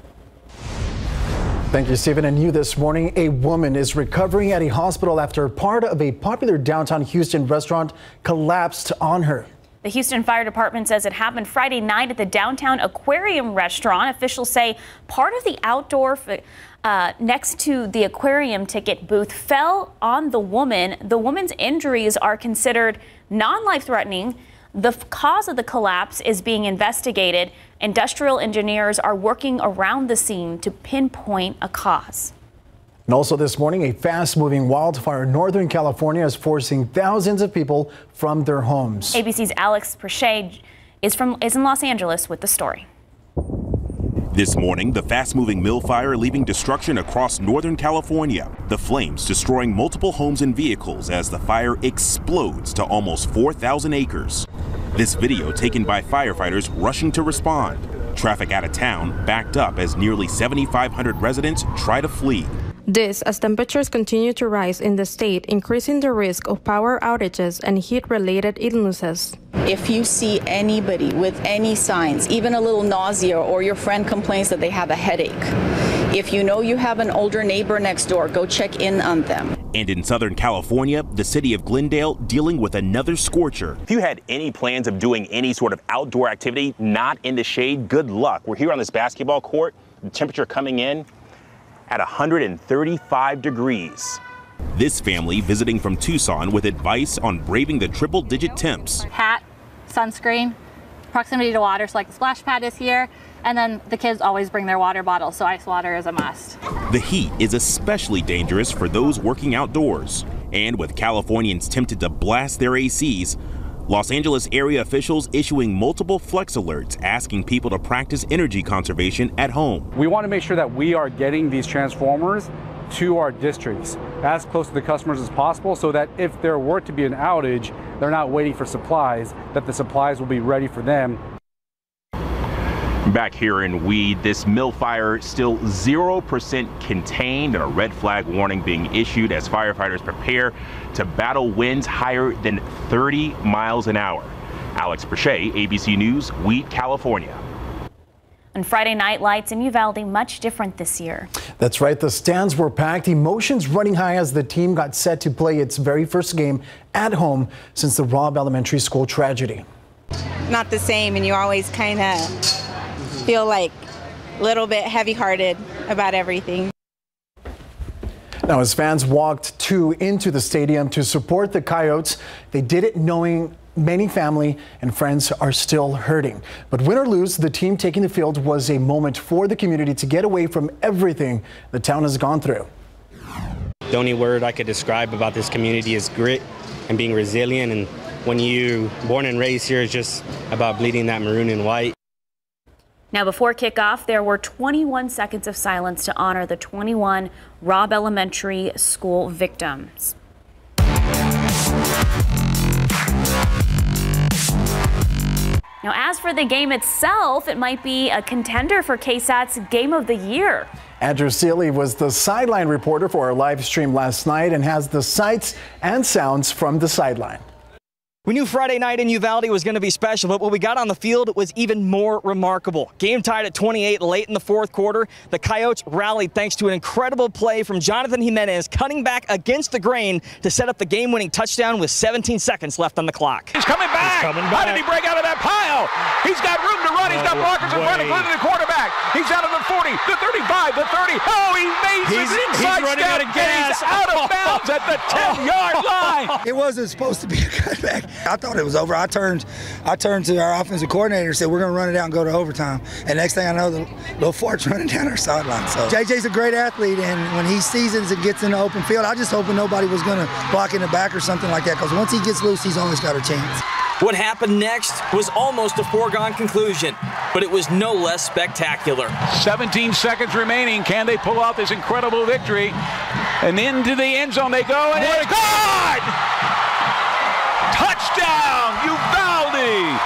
Thank you, Stephen. And you this morning, a woman is recovering at a hospital after part of a popular downtown Houston restaurant collapsed on her. The Houston Fire Department says it happened Friday night at the downtown aquarium restaurant. Officials say part of the outdoor uh, next to the aquarium ticket booth fell on the woman. The woman's injuries are considered non life threatening. The cause of the collapse is being investigated. Industrial engineers are working around the scene to pinpoint a cause. And also this morning, a fast moving wildfire in Northern California is forcing thousands of people from their homes. ABC's Alex Presha is, from, is in Los Angeles with the story. This morning, the fast moving mill fire leaving destruction across Northern California. The flames destroying multiple homes and vehicles as the fire explodes to almost 4,000 acres. This video taken by firefighters rushing to respond. Traffic out of town backed up as nearly 7,500 residents try to flee. This as temperatures continue to rise in the state, increasing the risk of power outages and heat related illnesses. If you see anybody with any signs, even a little nausea, or your friend complains that they have a headache, if you know you have an older neighbor next door, go check in on them. And in Southern California, the city of Glendale dealing with another scorcher. If you had any plans of doing any sort of outdoor activity not in the shade, good luck. We're here on this basketball court, the temperature coming in at 135 degrees. This family visiting from Tucson with advice on braving the triple digit temps. Hat, sunscreen, proximity to water, so like the splash pad is here, and then the kids always bring their water bottle, so ice water is a must. The heat is especially dangerous for those working outdoors. And with Californians tempted to blast their ACs, Los Angeles area officials issuing multiple flex alerts asking people to practice energy conservation at home. We want to make sure that we are getting these transformers to our districts as close to the customers as possible so that if there were to be an outage, they're not waiting for supplies, that the supplies will be ready for them Back here in Weed, this mill fire still 0% contained and a red flag warning being issued as firefighters prepare to battle winds higher than 30 miles an hour. Alex Presha, ABC News, Weed, California. And Friday night lights in Uvalde much different this year. That's right. The stands were packed, emotions running high as the team got set to play its very first game at home since the Robb Elementary School tragedy. Not the same, and you always kind of feel like a little bit heavy hearted about everything. Now, as fans walked to into the stadium to support the Coyotes, they did it knowing many family and friends are still hurting. But win or lose, the team taking the field was a moment for the community to get away from everything the town has gone through. The only word I could describe about this community is grit and being resilient. And when you born and raised here, it's just about bleeding that maroon and white. Now, before kickoff, there were 21 seconds of silence to honor the 21 Robb Elementary School victims. Now, as for the game itself, it might be a contender for KSAT's Game of the Year. Andrew Seeley was the sideline reporter for our live stream last night and has the sights and sounds from the sideline. We knew Friday night in Uvalde was going to be special, but what we got on the field was even more remarkable. Game tied at 28 late in the fourth quarter. The Coyotes rallied thanks to an incredible play from Jonathan Jimenez cutting back against the grain to set up the game-winning touchdown with 17 seconds left on the clock. He's coming back. He's coming back. How did he break out of that pile? He's got room to run. He's got blockers in front, including the quarterback. He's out of the 40, the 35, the 30. Oh, he made he's, an inside he's running step, out of gas. he's out of bounds at the 10-yard line. It wasn't supposed to be a cutback. I thought it was over. I turned, I turned to our offensive coordinator and said, "We're going to run it out and go to overtime." And next thing I know, the little fart's running down our sideline. So JJ's a great athlete, and when he seasons and gets in the open field, I just hoping nobody was going to block in the back or something like that. Because once he gets loose, he's always got a chance. What happened next was almost a foregone conclusion, but it was no less spectacular. 17 seconds remaining. Can they pull off this incredible victory? And into the end zone they go, and it's gone! Touchdown, Uvalde!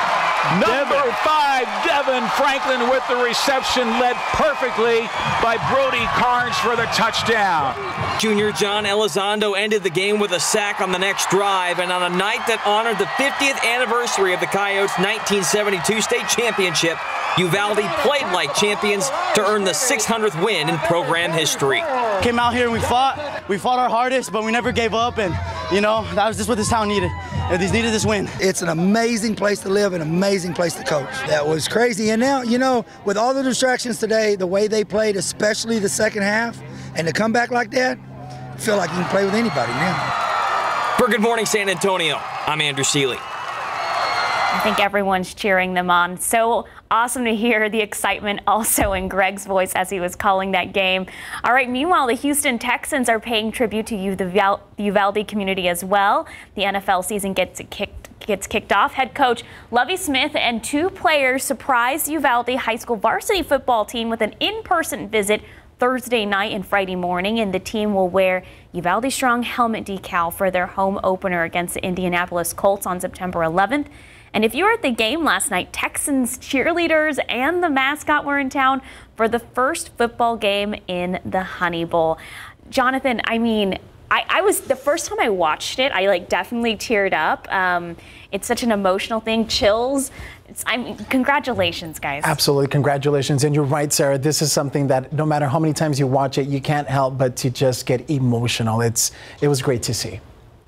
Number five, Devin Franklin with the reception, led perfectly by Brody Carnes for the touchdown. Junior John Elizondo ended the game with a sack on the next drive, and on a night that honored the 50th anniversary of the Coyotes' 1972 state championship, Uvalde played like champions to earn the 600th win in program history. Came out here and we fought. We fought our hardest, but we never gave up, and you know that was just what this town needed. They needed this win. It's an amazing place to live, an amazing place to coach. That was crazy. And now, you know, with all the distractions today, the way they played, especially the second half, and to come back like that, I feel like you can play with anybody now. For Good Morning San Antonio, I'm Andrew Seeley. I think everyone's cheering them on. So awesome to hear the excitement also in Greg's voice as he was calling that game. All right, meanwhile, the Houston Texans are paying tribute to you, the Uvalde community as well. The NFL season gets kicked gets kicked off. Head coach Lovie Smith and two players surprised Uvalde High School varsity football team with an in-person visit Thursday night and Friday morning, and the team will wear Uvalde Strong helmet decal for their home opener against the Indianapolis Colts on September 11th. And if you were at the game last night, Texans cheerleaders and the mascot were in town for the first football game in the Honey Bowl. Jonathan, I mean, I, I was the first time I watched it, I like definitely teared up. Um, it's such an emotional thing, chills. It's, I mean, congratulations, guys. Absolutely, congratulations. And you're right, Sarah. This is something that no matter how many times you watch it, you can't help but to just get emotional. It's it was great to see.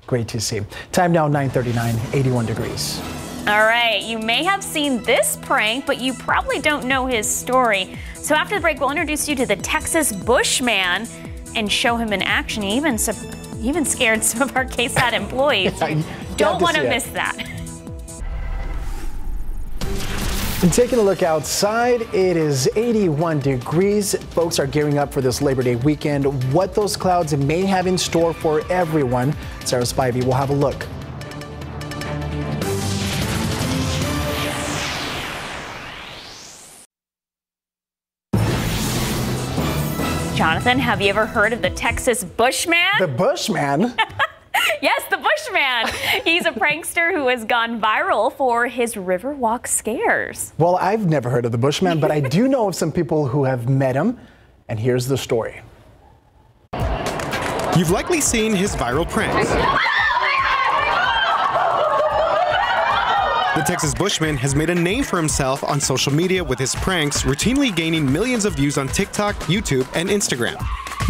Great to see. Time now 9:39, 81 degrees. All right, you may have seen this prank, but you probably don't know his story. So after the break, we'll introduce you to the Texas Bushman and show him in action. He even, even scared some of our KSAT employees. yeah, don't want to miss that. And taking a look outside, it is 81 degrees. Folks are gearing up for this Labor Day weekend. What those clouds may have in store for everyone, Sarah Spivey will have a look. Jonathan, have you ever heard of the Texas Bushman? The Bushman? yes, the Bushman. He's a prankster who has gone viral for his Riverwalk scares. Well, I've never heard of the Bushman, but I do know of some people who have met him. And here's the story. You've likely seen his viral pranks. The Texas Bushman has made a name for himself on social media with his pranks, routinely gaining millions of views on TikTok, YouTube, and Instagram.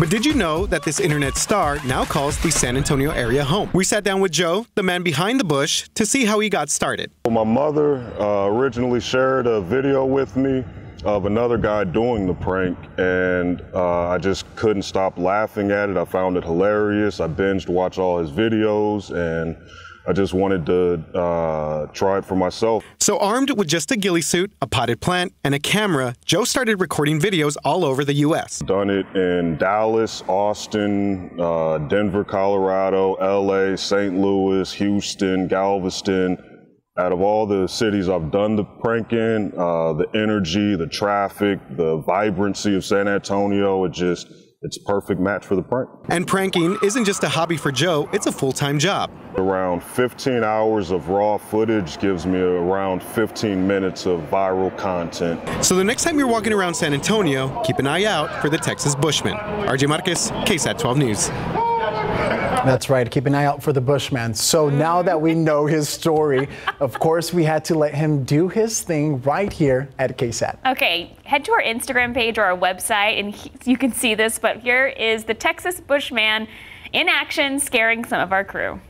But did you know that this internet star now calls the San Antonio area home? We sat down with Joe, the man behind the bush, to see how he got started. My mother uh, originally shared a video with me of another guy doing the prank, and uh, I just couldn't stop laughing at it. I found it hilarious. I binged watch all his videos, and I just wanted to uh, try it for myself. So, armed with just a ghillie suit, a potted plant, and a camera, Joe started recording videos all over the U.S. Done it in Dallas, Austin, uh, Denver, Colorado, L.A., St. Louis, Houston, Galveston. Out of all the cities I've done the prank in, uh, the energy, the traffic, the vibrancy of San Antonio, it just it's a perfect match for the prank. And pranking isn't just a hobby for Joe, it's a full time job. Around 15 hours of raw footage gives me around 15 minutes of viral content. So the next time you're walking around San Antonio, keep an eye out for the Texas Bushman. RJ Marquez, KSAT 12 News. That's right. Keep an eye out for the Bushman. So now that we mm-hmm. know his story, of course, we had to let him do his thing right here at KSAT. Okay, head to our Instagram page or our website and he, you can see this, but here is the Texas Bushman in action scaring some of our crew.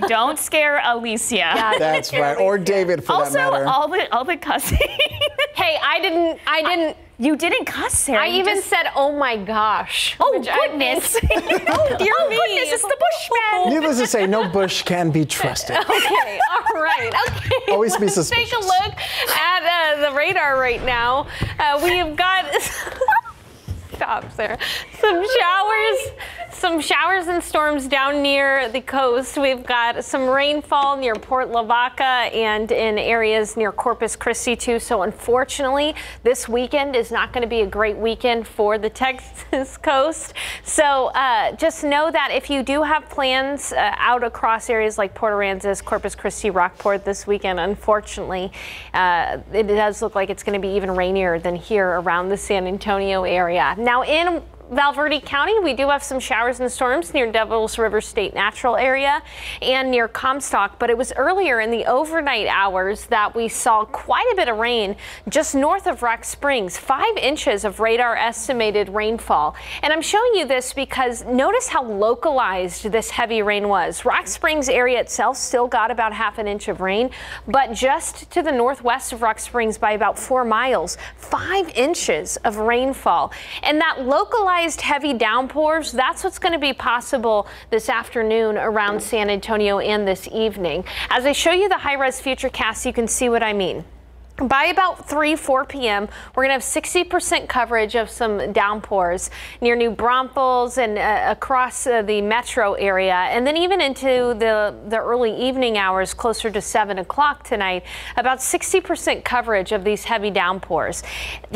Right, don't scare Alicia. That's right. Or David, for also, that matter. all the all the cussing. Hey, I didn't. I didn't. you didn't cuss, Sarah. I You even just- said, "Oh my gosh!" Oh which goodness! oh dear oh me! goodness! It's the Bushman. Needless to say, no bush can be trusted. Okay, all right. Okay. Always be Let's suspicious. Take a look at uh, the radar right now. Uh, we've got. Stop, Sarah. Some showers, some showers and storms down near the coast. We've got some rainfall near Port Lavaca and in areas near Corpus Christi too. So unfortunately, this weekend is not going to be a great weekend for the Texas coast. So uh, just know that if you do have plans uh, out across areas like Port Aransas, Corpus Christi, Rockport this weekend, unfortunately, uh, it does look like it's going to be even rainier than here around the San Antonio area. Now in Val Verde County, we do have some showers and storms near Devils River State Natural Area and near Comstock, but it was earlier in the overnight hours that we saw quite a bit of rain just north of Rock Springs, five inches of radar estimated rainfall. And I'm showing you this because notice how localized this heavy rain was. Rock Springs area itself still got about half an inch of rain, but just to the northwest of Rock Springs by about four miles, five inches of rainfall. And that localized heavy downpours, that's what's going to be possible this afternoon around San Antonio and this evening. As I show you the high res future cast, you can see what I mean. By about 3, 4 p.m., we're going to have 60% coverage of some downpours near New Braunfels and uh, across uh, the metro area. And then even into the, the early evening hours, closer to 7 o'clock tonight, about 60% coverage of these heavy downpours.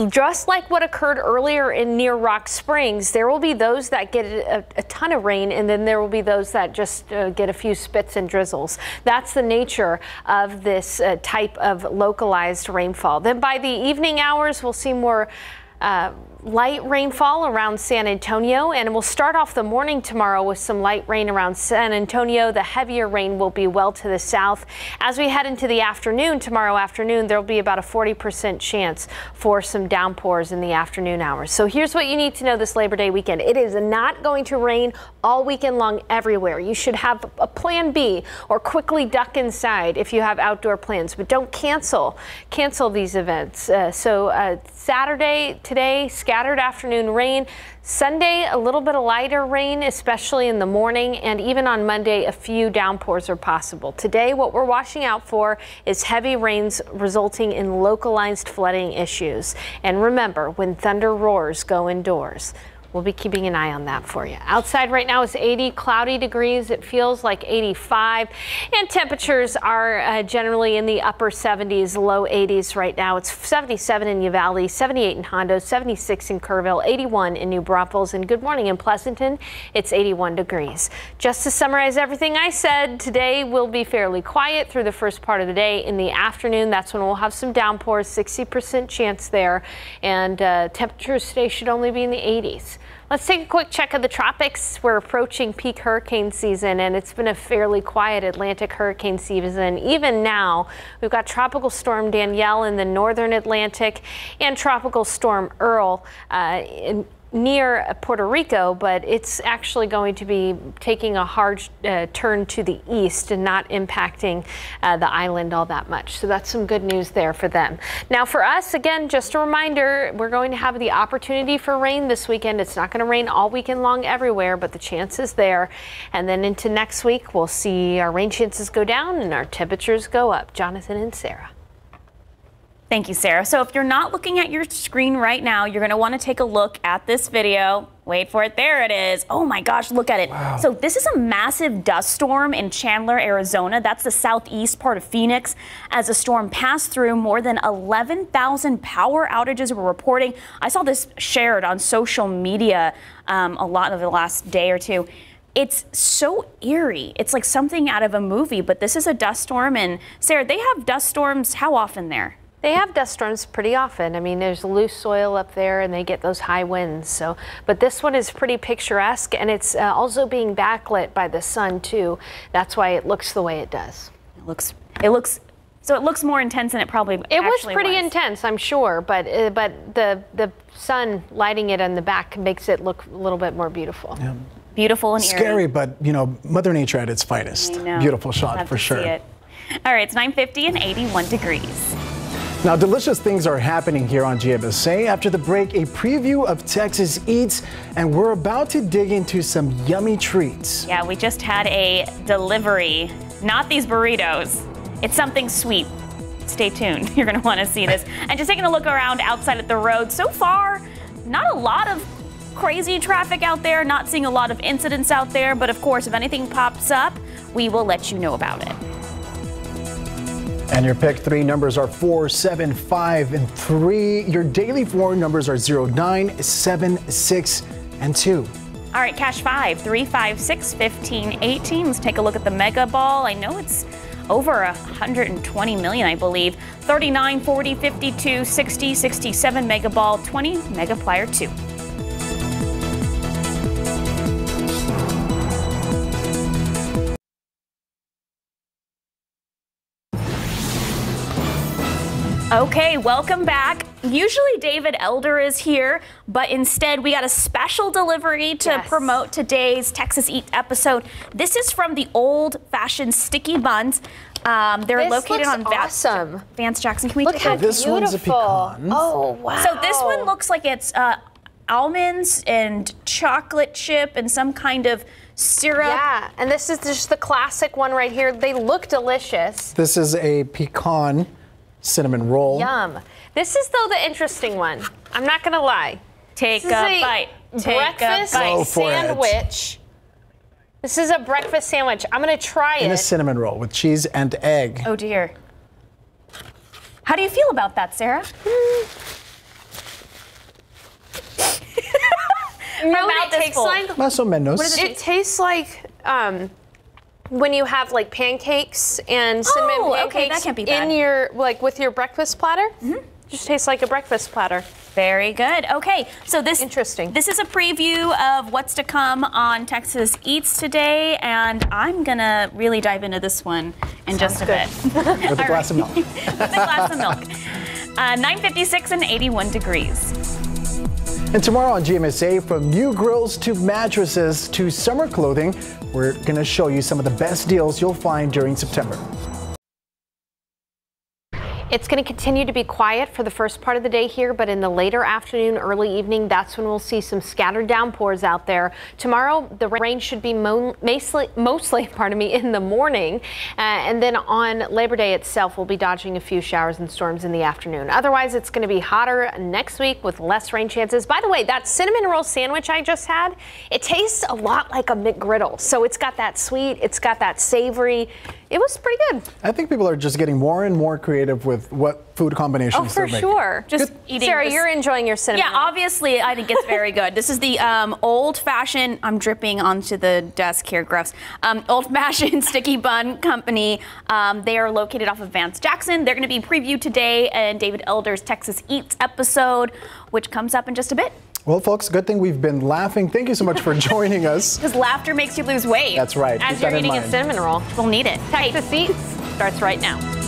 Just like what occurred earlier in near Rock Springs, there will be those that get a, a ton of rain, and then there will be those that just uh, get a few spits and drizzles. That's the nature of this uh, type of localized rainfall. Then by the evening hours, we'll see more uh, light rainfall around San Antonio, and we'll start off the morning tomorrow with some light rain around San Antonio. The heavier rain will be well to the south. As we head into the afternoon, tomorrow afternoon, there'll be about a 40% chance for some downpours in the afternoon hours. So here's what you need to know this Labor Day weekend. It is not going to rain all weekend long everywhere. You should have a plan B or quickly duck inside if you have outdoor plans, but don't cancel cancel these events. Uh, so uh, Saturday today, scattered afternoon rain. Sunday, a little bit of lighter rain, especially in the morning, and even on Monday, a few downpours are possible. Today, what we're watching out for is heavy rains resulting in localized flooding issues. And remember, when thunder roars, go indoors. We'll be keeping an eye on that for you. Outside right now is 80 cloudy degrees. It feels like 85 and temperatures are uh, generally in the upper 70s, low 80s right now. It's 77 in Uvalde, 78 in Hondo, 76 in Kerrville, 81 in New Braunfels, and good morning in Pleasanton. It's 81 degrees. Just to summarize everything I said, today will be fairly quiet through the first part of the day. In the afternoon, that's when we'll have some downpours, 60% chance there, and uh, temperatures today should only be in the 80s. Let's take a quick check of the tropics. We're approaching peak hurricane season, and it's been a fairly quiet Atlantic hurricane season. Even now, we've got Tropical Storm Danielle in the northern Atlantic and Tropical Storm Earl uh, in near Puerto Rico, but it's actually going to be taking a hard uh, turn to the east and not impacting uh, the island all that much. So that's some good news there for them. Now for us, again, just a reminder, we're going to have the opportunity for rain this weekend. It's not going to rain all weekend long everywhere, but the chance is there. And then into next week, we'll see our rain chances go down and our temperatures go up. Jonathan and Sarah. Thank you, Sarah. So if you're not looking at your screen right now, you're going to want to take a look at this video. Wait for it. There it is. Oh my gosh, look at it. Wow. So this is a massive dust storm in Chandler, Arizona. That's the southeast part of Phoenix. As the storm passed through, more than 11,000 power outages were reporting. I saw this shared on social media um, a lot of the last day or two it's so eerie. It's like something out of a movie, but this is a dust storm. And Sarah, they have dust storms how often there? They have dust storms pretty often. I mean, there's loose soil up there and they get those high winds. So, but this one is pretty picturesque and it's uh, also being backlit by the sun too. That's why it looks the way it does. It looks, it looks, so it looks more intense than it probably It was pretty was. intense, I'm sure, but uh, but the the sun lighting it on the back makes it look a little bit more beautiful. Yeah. Beautiful and scary, eerie. but you know, Mother Nature at its finest. Beautiful shot for sure. All right, it's 9:50 and 81 degrees. Now, delicious things are happening here on GMSA. After the break, a preview of Texas Eats, and we're about to dig into some yummy treats. Yeah, we just had a delivery. Not these burritos. It's something sweet. Stay tuned. You're going to want to see this. And just taking a look around outside at the road. So far, not a lot of crazy traffic out there, not seeing a lot of incidents out there. But of course, if anything pops up, we will let you know about it. And your pick three numbers are four, seven, five, and 3. Your daily four numbers are 0, 9, 7, 6, and 2. All right, cash 5, 3, 5, 6, 15, 18. Let's take a look at the mega ball. I know it's over 120 million, I believe. 39, 40, 52, 60, 67 mega ball, 20 Megaplier 2. Okay, welcome back. Usually David Elder is here, but instead we got a special delivery to yes. promote today's Texas Eat episode. This is from the old fashioned sticky buns. Um, they're this located on awesome. Vance Jackson. Can we Look take how a This beautiful. one's a pecan. Oh, wow. So this one looks like it's uh, almonds and chocolate chip and some kind of syrup. Yeah, and this is just the classic one right here. They look delicious. This is a pecan cinnamon roll. Yum. This is though the interesting one. I'm not gonna lie. Take this a, a bite. Take breakfast a bite. sandwich. This is a breakfast sandwich. I'm gonna try In it. In a cinnamon roll with cheese and egg. Oh dear. How do you feel about that, Sarah? you know what it tastes like? Más o menos. It, it tastes like um, when you have like pancakes and cinnamon Oh, pancakes okay, that can't be bad. in your like with your breakfast platter. Mm-hmm. Just tastes like a breakfast platter. Very good. Okay, so this interesting. This is a preview of what's to come on Texas Eats today, and I'm gonna really dive into this one in just a bit. With a glass of milk. With a glass of milk. Uh, 956 and 81 degrees. And tomorrow on GMSA, from new grills to mattresses to summer clothing, we're going to show you some of the best deals you'll find during September. It's going to continue to be quiet for the first part of the day here, but in the later afternoon, early evening, that's when we'll see some scattered downpours out there. Tomorrow, the rain should be mo mostly, mostly pardon me, in the morning. Uh, and then on Labor Day itself, we'll be dodging a few showers and storms in the afternoon. Otherwise, it's going to be hotter next week with less rain chances. By the way, that cinnamon roll sandwich I just had, it tastes a lot like a McGriddle. So it's got that sweet, it's got that savory. It was pretty good. I think people are just getting more and more creative with what food combinations Oh, for they're making. sure. Just eating Sarah, this- you're enjoying your cinnamon. Yeah, obviously, I think it's very good. This is the um, old-fashioned. I'm dripping onto the desk here, gross. Um, old-fashioned sticky bun company. Um, they are located off of Vance Jackson. They're going to be previewed today in David Elder's Texas Eats episode, which comes up in just a bit. Well, folks, good thing we've been laughing. Thank you so much for joining us. Because laughter makes you lose weight. That's right. As Keep you're that in eating a cinnamon roll. We'll need it. the seats starts right now.